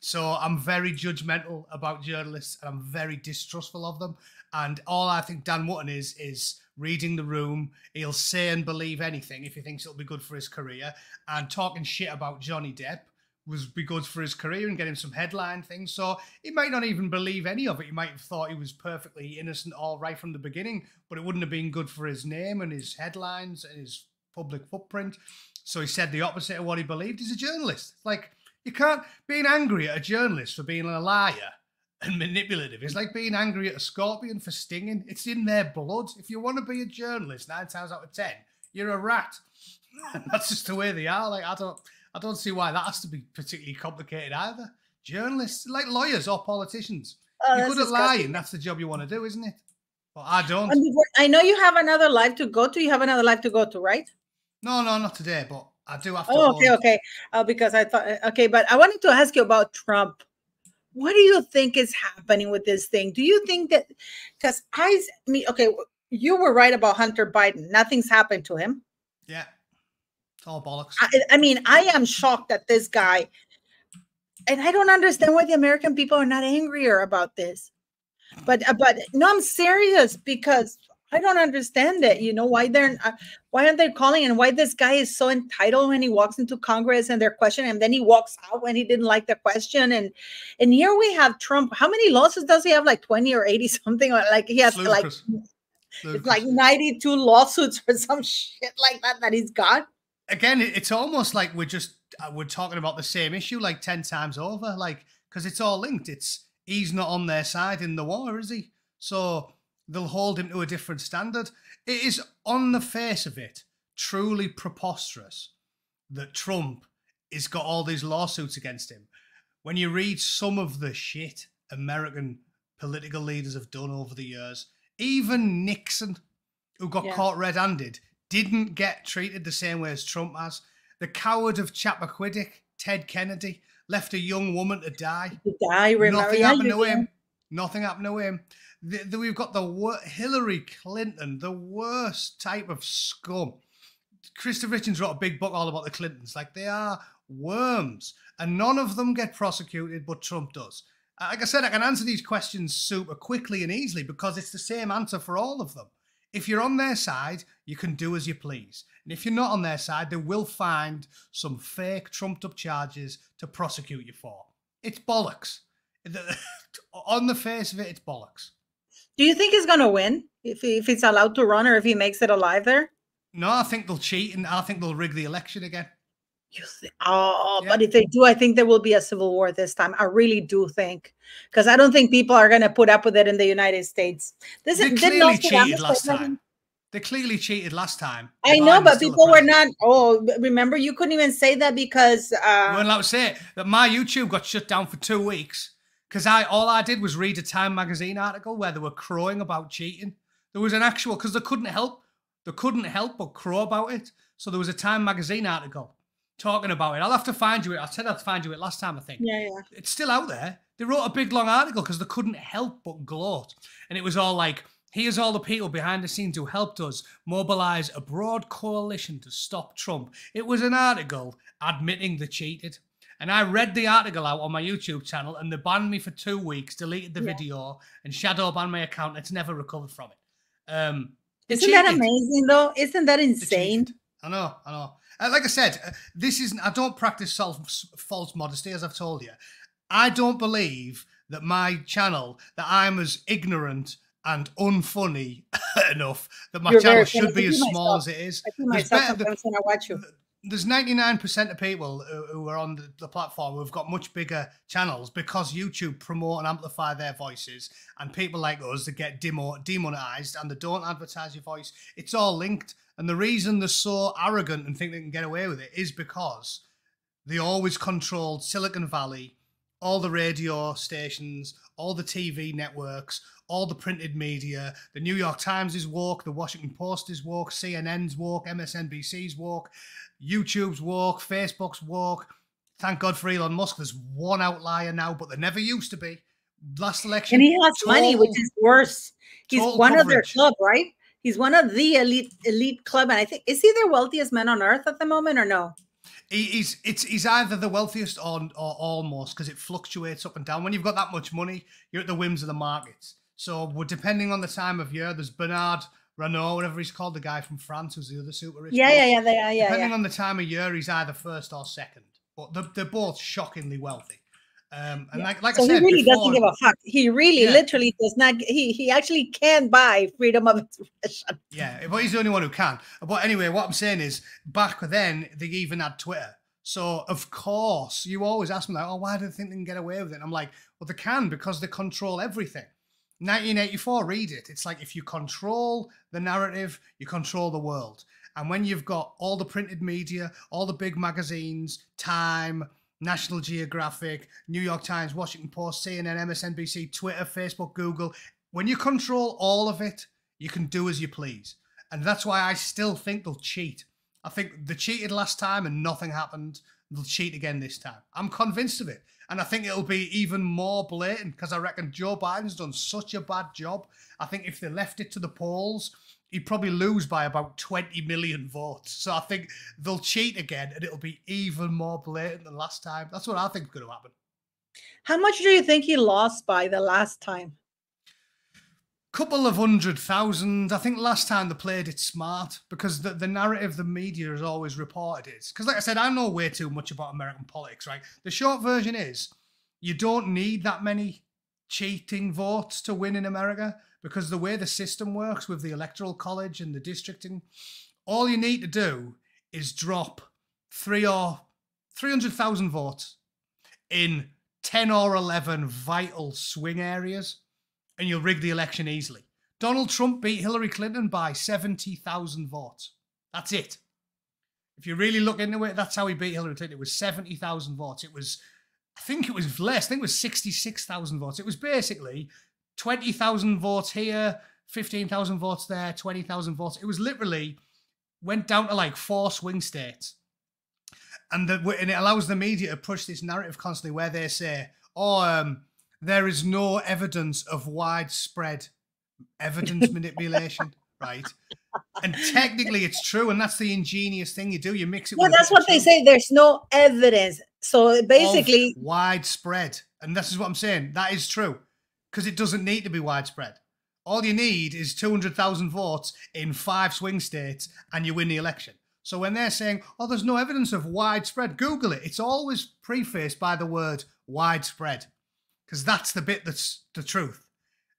S2: So I'm very judgmental about journalists and I'm very distrustful of them. And all I think Dan Wootton is is reading the room. He'll say and believe anything if he thinks it'll be good for his career. And talking shit about Johnny Depp was be good for his career and get him some headline things. So he might not even believe any of it. He might have thought he was perfectly innocent all right from the beginning, but it wouldn't have been good for his name and his headlines and his public footprint. So he said the opposite of what he believed. He's a journalist. Like you can't being angry at a journalist for being a liar and manipulative. It's like being angry at a scorpion for stinging. It's in their blood. If you want to be a journalist, nine times out of ten, you're a rat. That's just the way they are. Like I don't I don't see why that has to be particularly complicated either. Journalists, like lawyers or politicians.
S1: Oh,
S2: You're good at lying. That's the job you want to do, isn't it? But I don't.
S1: I know you have another life to go to. You have another life to go to, right?
S2: No, no, not today. But I do have to.
S1: Oh, okay, okay. Uh, because I thought, okay, but I wanted to ask you about Trump. What do you think is happening with this thing? Do you think that, because I mean, okay, you were right about Hunter Biden. Nothing's happened to him.
S2: Yeah. Bollocks.
S1: I, I mean, I am shocked that this guy, and I don't understand why the American people are not angrier about this. But, uh, but no, I'm serious because I don't understand it. You know why they're uh, why aren't they calling and why this guy is so entitled when he walks into Congress and they're questioning him. Then he walks out when he didn't like the question. And and here we have Trump. How many lawsuits does he have? Like twenty or eighty something? Or Like he has like it's like ninety two lawsuits or some shit like that that he's got.
S2: Again, it's almost like we're just uh, we're talking about the same issue like ten times over. Like because it's all linked. It's he's not on their side in the war, is he? So they'll hold him to a different standard. It is, on the face of it, truly preposterous that Trump has got all these lawsuits against him. When you read some of the shit American political leaders have done over the years, even Nixon, who got yeah. caught red handed, didn't get treated the same way as Trump has. The coward of Chappaquiddick, Ted Kennedy, left a young woman to die.
S1: To die, remember?
S2: Nothing happened to him. Nothing happened to him. The, the, we've got the wor- Hillary Clinton, the worst type of scum. Christopher Hitchens wrote a big book all about the Clintons. Like they are worms, and none of them get prosecuted, but Trump does. Like I said, I can answer these questions super quickly and easily because it's the same answer for all of them. If you're on their side, you can do as you please. And if you're not on their side, they will find some fake, trumped up charges to prosecute you for. It's bollocks. on the face of it, it's bollocks.
S1: Do you think he's going to win if he, if he's allowed to run or if he makes it alive there?
S2: No, I think they'll cheat and I think they'll rig the election again.
S1: You think, oh, yeah. but if they do, I think there will be a civil war this time. I really do think because I don't think people are going to put up with it in the United States.
S2: This they is clearly cheated last time. They clearly cheated last time.
S1: I know, but people were not. Oh, remember, you couldn't even say that because. Uh,
S2: you weren't allowed to say it. That my YouTube got shut down for two weeks because I all I did was read a Time magazine article where they were crowing about cheating. There was an actual because they couldn't help they couldn't help but crow about it. So there was a Time magazine article talking about it. I'll have to find you it. I said I'd find you it last time. I think.
S1: Yeah, yeah.
S2: It's still out there. They wrote a big long article because they couldn't help but gloat, and it was all like. Here's all the people behind the scenes who helped us mobilize a broad coalition to stop Trump. It was an article admitting they cheated. And I read the article out on my YouTube channel and they banned me for two weeks, deleted the yeah. video, and shadow banned my account. It's never recovered from it. Um,
S1: Isn't that amazing though? Isn't that insane?
S2: I know, I know. Uh, like I said, uh, this isn't. I don't practice self false modesty, as I've told you. I don't believe that my channel that I'm as ignorant and unfunny enough that my You're channel should be as small as it is.
S1: I see myself when I watch you
S2: there's 99% of people who, who are on the, the, platform who've got much bigger channels because YouTube promote and amplify their voices, and people like us that get demo, demonetized and they don't advertise your voice. It's all linked, and the reason they're so arrogant and think they can get away with it is because they always controlled Silicon Valley, all the radio stations, all the TV networks, all the printed media. The New York Times is woke, the Washington Post is woke, CNN's woke, MSNBC's woke. YouTube's woke, Facebook's woke. Thank God for Elon Musk. There's one outlier now, but there never used to be. Last election,
S1: and he has total, money, which is worse. He's one coverage. of their club, right? He's one of the elite elite club, and I think is he the wealthiest man on earth at the moment, or no?
S2: he's it's he's either the wealthiest or, or almost because it fluctuates up and down. When you've got that much money, you're at the whims of the markets. So, we're depending on the time of year, there's Bernard Renault, whatever he's called, the guy from France who's the other super rich.
S1: Yeah, yeah, yeah, they are. Yeah,
S2: Depending
S1: yeah.
S2: on the time of year, he's either first or second, but they're, they're both shockingly wealthy. Um, and yeah. like, like
S1: so
S2: I said,
S1: he really
S2: before,
S1: doesn't give a fuck. He really, yeah. literally does not. He he actually can buy freedom of expression.
S2: Yeah, but he's the only one who can. But anyway, what I'm saying is, back then they even had Twitter. So of course, you always ask me like, "Oh, why do they think they can get away with it?" And I'm like, "Well, they can because they control everything." 1984, read it. It's like if you control the narrative, you control the world. And when you've got all the printed media, all the big magazines, Time, National Geographic, New York Times, Washington Post, CNN, MSNBC, Twitter, Facebook, Google, when you control all of it, you can do as you please. And that's why I still think they'll cheat. I think they cheated last time and nothing happened. They'll cheat again this time. I'm convinced of it. And I think it'll be even more blatant because I reckon Joe Biden's done such a bad job. I think if they left it to the polls, he'd probably lose by about 20 million votes. So I think they'll cheat again and it'll be even more blatant than last time. That's what I think is going to happen.
S1: How much do you think he lost by the last time?
S2: couple of hundred thousand. I think last time they played it smart because the, the narrative the media has always reported is because, like I said, I know way too much about American politics, right? The short version is you don't need that many cheating votes to win in America because the way the system works with the electoral college and the districting, all you need to do is drop three or 300,000 votes in 10 or 11 vital swing areas and you'll rig the election easily. Donald Trump beat Hillary Clinton by 70,000 votes. That's it. If you really look into it, that's how he beat Hillary Clinton. It was 70,000 votes. It was, I think it was less. I think it was 66,000 votes. It was basically 20,000 votes here, 15,000 votes there, 20,000 votes. It was literally went down to like four swing states. And, the, and it allows the media to push this narrative constantly where they say, oh, um, there is no evidence of widespread evidence manipulation, right? And technically, it's true, and that's the ingenious thing you do. You mix it.
S1: Well, that's what they say. There's no evidence. So basically,
S2: widespread, and this is what I'm saying. That is true because it doesn't need to be widespread. All you need is 200,000 votes in five swing states, and you win the election. So when they're saying, "Oh, there's no evidence of widespread," Google it. It's always prefaced by the word widespread because that's the bit that's the truth.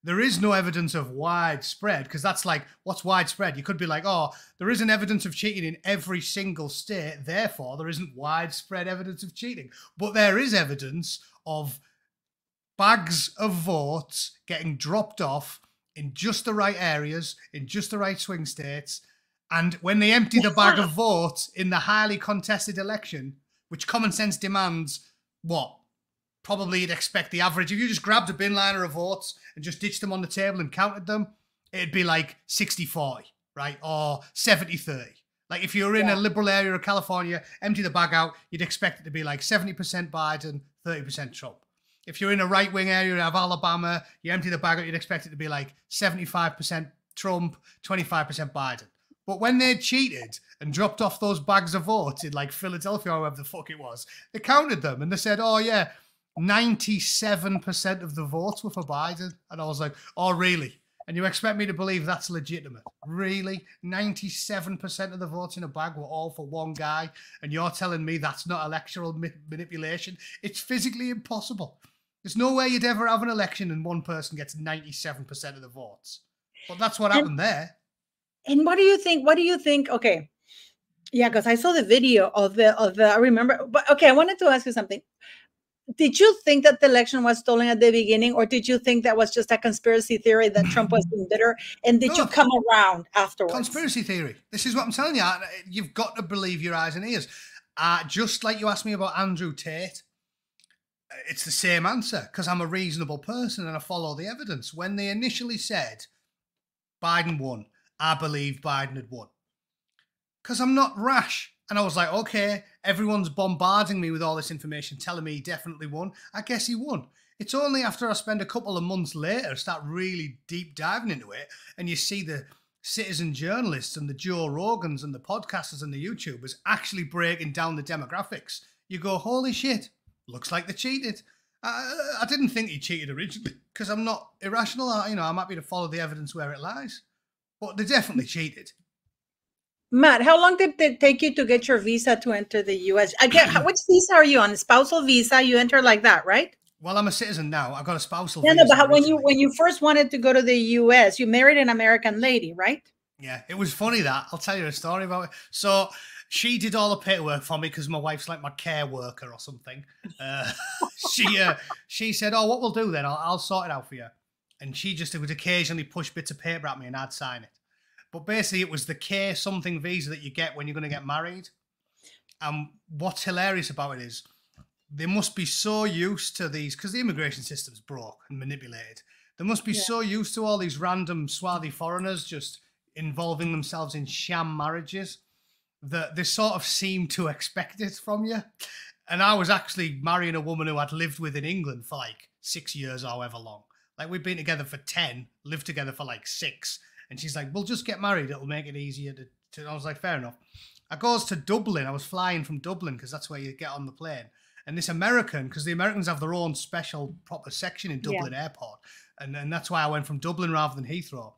S2: There is no evidence of widespread because that's like what's widespread. You could be like, oh, there isn't evidence of cheating in every single state, therefore there isn't widespread evidence of cheating. But there is evidence of bags of votes getting dropped off in just the right areas, in just the right swing states. And when they empty the bag of votes in the highly contested election, which common sense demands, what? probably you'd expect the average. If you just grabbed a bin liner of votes and just ditched them on the table and counted them, it'd be like 60 40, right? Or 70 30. Like if you're in yeah. a liberal area of California, empty the bag out, you'd expect it to be like 70% Biden, 30% Trump. If you're in a right wing area you have Alabama, you empty the bag you'd expect it to be like 75% Trump, 25% Biden. But when they cheated and dropped off those bags of votes in like Philadelphia or wherever the fuck it was, they counted them and they said, oh yeah, 97% of the votes were for Biden. And I was like, oh, really? And you expect me to believe that's legitimate? Really? 97% of the votes in a bag were all for one guy. And you're telling me that's not electoral ma- manipulation? It's physically impossible. There's no way you'd ever have an election and one person gets 97% of the votes. But that's what happened and, there.
S1: And what do you think? What do you think? Okay. Yeah, because I saw the video of the of the I remember but okay, I wanted to ask you something did you think that the election was stolen at the beginning or did you think that was just a conspiracy theory that trump was being bitter and did no, you come around afterwards
S2: conspiracy theory this is what i'm telling you you've got to believe your eyes and ears uh, just like you asked me about andrew tate it's the same answer because i'm a reasonable person and i follow the evidence when they initially said biden won i believe biden had won because i'm not rash and I was like, okay, everyone's bombarding me with all this information, telling me he definitely won. I guess he won. It's only after I spend a couple of months later, start really deep diving into it, and you see the citizen journalists and the Joe Rogans and the podcasters and the YouTubers actually breaking down the demographics. You go, holy shit, looks like they cheated. I, I didn't think he cheated originally because I'm not irrational. I, you know, I'm happy to follow the evidence where it lies. But they definitely cheated.
S1: Matt, how long did it take you to get your visa to enter the U.S.? Again, which visa are you on? Spousal visa? You enter like that, right?
S2: Well, I'm a citizen now. I've got a spousal
S1: yeah, visa. No, but when you when you first wanted to go to the U.S., you married an American lady, right?
S2: Yeah, it was funny that I'll tell you a story about it. So she did all the paperwork for me because my wife's like my care worker or something. Uh, she uh, she said, "Oh, what we'll do then? I'll, I'll sort it out for you." And she just would occasionally push bits of paper at me, and I'd sign it. But basically, it was the care something visa that you get when you're going to get married. And what's hilarious about it is they must be so used to these because the immigration system's broke and manipulated. They must be yeah. so used to all these random swarthy foreigners just involving themselves in sham marriages that they sort of seem to expect it from you. And I was actually marrying a woman who I'd lived with in England for like six years or however long. Like we've been together for 10, lived together for like six. And she's like, "We'll just get married. It'll make it easier to." to I was like, "Fair enough." I goes to Dublin. I was flying from Dublin because that's where you get on the plane. And this American, because the Americans have their own special proper section in Dublin yeah. Airport, and, and that's why I went from Dublin rather than Heathrow.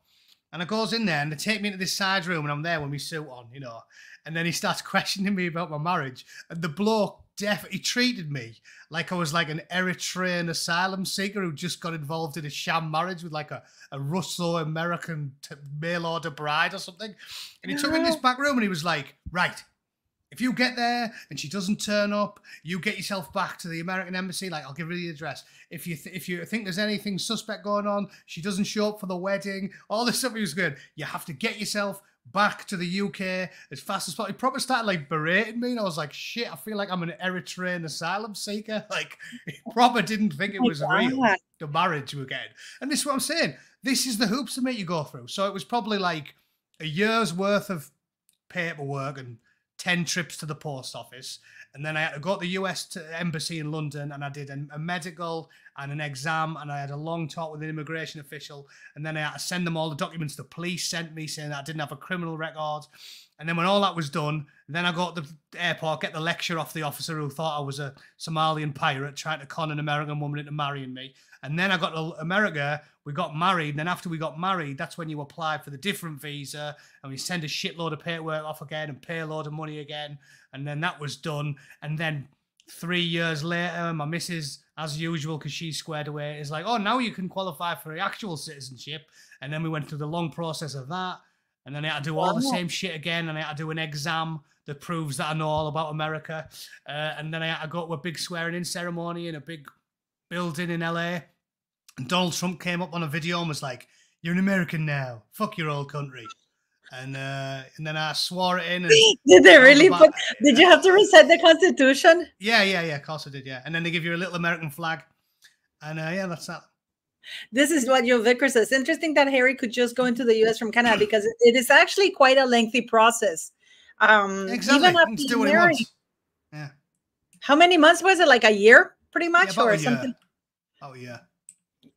S2: And I goes in there and they take me into this side room and I'm there with my suit on, you know. And then he starts questioning me about my marriage. And the bloke definitely treated me like I was like an Eritrean asylum seeker who just got involved in a sham marriage with like a, a Russo American t- mail order bride or something. And he took me in this back room and he was like, Right, if you get there and she doesn't turn up, you get yourself back to the American embassy. Like I'll give her the address. If you th- if you think there's anything suspect going on, she doesn't show up for the wedding. All this stuff was good. You have to get yourself back to the UK as fast as possible. He probably started like berating me, and I was like, "Shit, I feel like I'm an Eritrean asylum seeker." Like he probably didn't think it oh was real the marriage we are getting. And this is what I'm saying. This is the hoops to make you go through. So it was probably like a year's worth of paperwork and 10 trips to the post office. And then I had to go to the US embassy in London and I did a, a, medical and an exam and I had a long talk with an immigration official. And then I had to send them all the documents the police sent me saying I didn't have a criminal record. And then when all that was done, then I got to the airport, get the lecture off the officer who thought I was a Somalian pirate trying to con an American woman into marrying me. And then I got to America, we got married. And then after we got married, that's when you apply for the different visa and we send a shitload of paperwork off again and pay a load of money again. And then that was done. And then three years later, my missus, as usual, because she's squared away, is like, oh, now you can qualify for the actual citizenship. And then we went through the long process of that. And then I had to do all the same shit again. And I had to do an exam that proves that I know all about America. Uh, and then I had to go to a big swearing in ceremony in a big building in LA. And Donald Trump came up on a video and was like, You're an American now. Fuck your old country. And uh, and then I swore it in.
S1: did they really put? Did you have to reset the Constitution?
S2: Yeah, yeah, yeah. Of course I did. Yeah, and then they give you a little American flag, and uh, yeah, that's that.
S1: This is what your vicar says. Interesting that Harry could just go into the U.S. from Canada because it is actually quite a lengthy process. Um,
S2: exactly. Even after do what married, Yeah.
S1: How many months was it? Like a year, pretty much,
S2: yeah,
S1: or something?
S2: Oh yeah.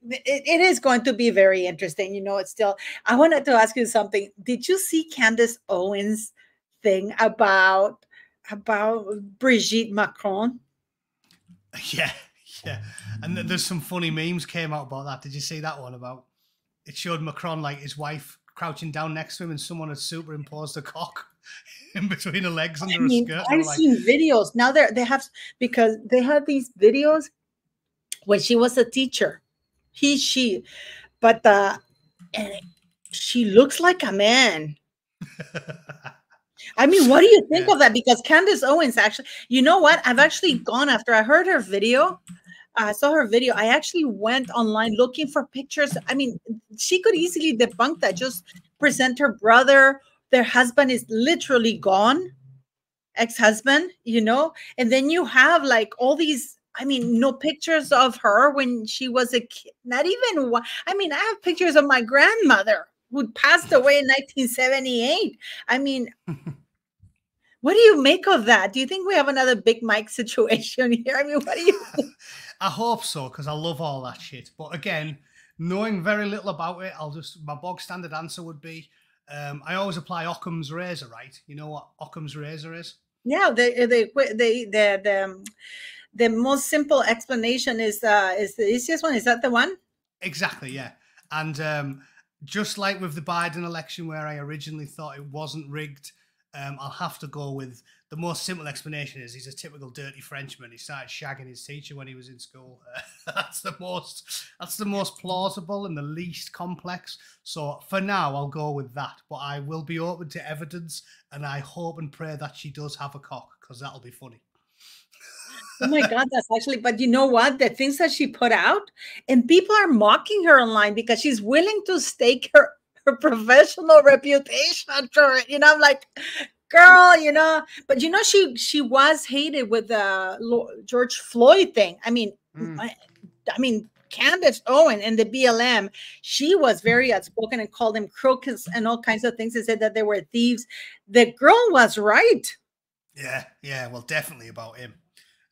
S1: It, it is going to be very interesting. You know, it's still. I wanted to ask you something. Did you see Candace Owens thing about about Brigitte Macron?
S2: Yeah, yeah, and there's some funny memes came out about that. Did you see that one about? It showed Macron like his wife crouching down next to him, and someone had superimposed a cock in between her legs under I mean, skirt.
S1: I've like, seen videos now. They they have because they have these videos when she was a teacher. He she, but uh, and she looks like a man. I mean, what do you think yeah. of that? Because Candace Owens actually, you know what? I've actually gone after I heard her video I saw her video. I actually went online looking for pictures. I mean, she could easily debunk that. Just present her brother. Their husband is literally gone, ex husband, you know? And then you have like all these. I mean, no pictures of her when she was a kid. Not even one. I mean, I have pictures of my grandmother who passed away in 1978. I mean, what do you make of that? Do you think we have another big Mike situation here? I mean, what do you
S2: I hope so because I love all that shit. But again, knowing very little about it, I'll just my bog standard answer would be um, I always apply Occam's razor, right? You know what Occam's razor is?
S1: Yeah, the the the the the, um, the most simple explanation is uh is the easiest one. Is that the one?
S2: Exactly, yeah. And um, just like with the Biden election, where I originally thought it wasn't rigged, um, I'll have to go with the most simple explanation is he's a typical dirty Frenchman. He started shagging his teacher when he was in school. Uh, that's the most that's the most plausible and the least complex. So for now, I'll go with that. But I will be open to evidence, and I hope and pray that she does have a cock because that'll be funny.
S1: Oh my god that's actually but you know what the things that she put out and people are mocking her online because she's willing to stake her her professional reputation for it you know i'm like girl, you know. But you know, she she was hated with the George Floyd thing. I mean, mm. I, I mean, Candace Owen and the BLM, she was very outspoken and called them crooks and all kinds of things and said that they were thieves. The girl was right.
S2: Yeah, yeah, well, definitely about him.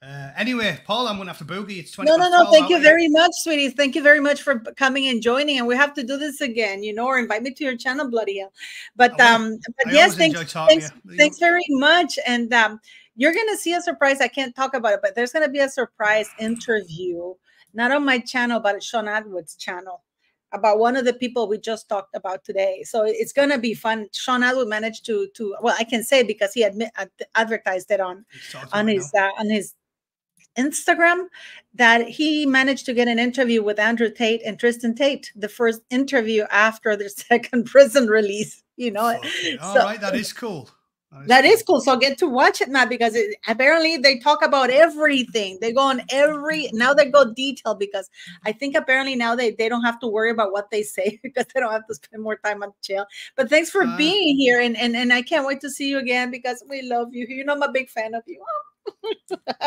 S2: Uh, anyway, Paul, I'm gonna have to boogie. It's
S1: 20. No, no, no. Thank you very much, sweeties. Thank you very much for coming and joining. And we have to do this again, you know, or invite me to your channel, bloody hell. But um, but I yes, thanks, thanks, thanks very much. And um, you're going to see a surprise. I can't talk about it, but there's going to be a surprise interview, not on my channel, but Sean Atwood's channel about one of the people we just talked about today. So it's going to be fun. Sean Atwood managed to to well, I can say because he admit advertised it on on his uh, on his Instagram that he managed to get an interview with Andrew Tate and Tristan Tate, the first interview after their second prison release. You know,
S2: okay. all so, right, that is cool.
S1: That is, that cool. is cool. So get to watch it now because it, apparently they talk about everything. They go on every now they go detail because I think apparently now they, they don't have to worry about what they say because they don't have to spend more time on jail. But thanks for uh, being here and, and and I can't wait to see you again because we love you. You know I'm a big fan of you.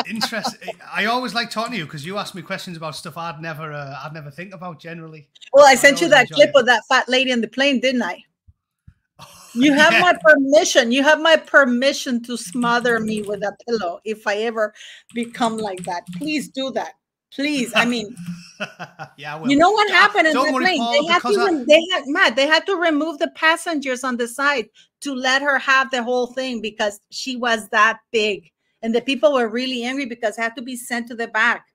S2: Interesting. I always like talking to you because you ask me questions about stuff I'd never, uh, I'd never think about generally.
S1: Well, I sent I you that clip it. of that fat lady on the plane, didn't I? You have yeah. my permission. You have my permission to smother me with a pillow if I ever become like that. Please do that. Please. I mean,
S2: yeah.
S1: You know what happened in the plane? Paul, they had to. I... They had Matt. They had to remove the passengers on the side to let her have the whole thing because she was that big, and the people were really angry because it had to be sent to the back.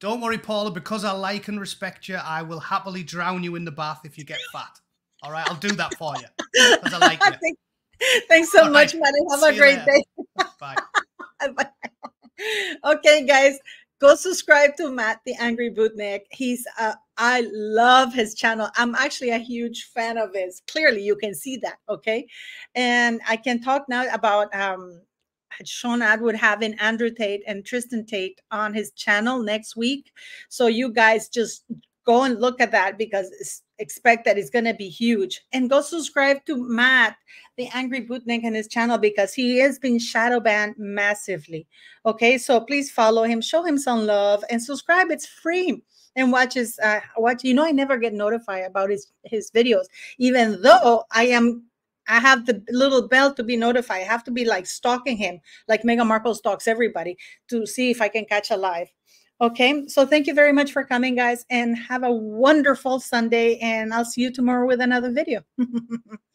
S2: Don't worry, Paula. Because I like and respect you, I will happily drown you in the bath if you get fat. All right, I'll do that for you because I like it.
S1: Thanks so All much, right. Have See a great day. Bye. Bye. Okay, guys, go subscribe to Matt the Angry Bootneck. He's uh, I love his channel. I'm actually a huge fan of his. Clearly, you can see that. Okay, and I can talk now about um Sean Atwood having Andrew Tate and Tristan Tate on his channel next week. So you guys just go and look at that because expect that it's going to be huge. And go subscribe to Matt, the Angry bootneck, and his channel because he has been shadow banned massively. Okay, so please follow him, show him some love, and subscribe. It's free. And watch his uh, watch. You know, I never get notified about his his videos, even though I am I have the little bell to be notified. I have to be like stalking him, like Meghan Markle stalks everybody to see if I can catch a live. Okay, so thank you very much for coming, guys, and have a wonderful Sunday. And I'll see you tomorrow with another video.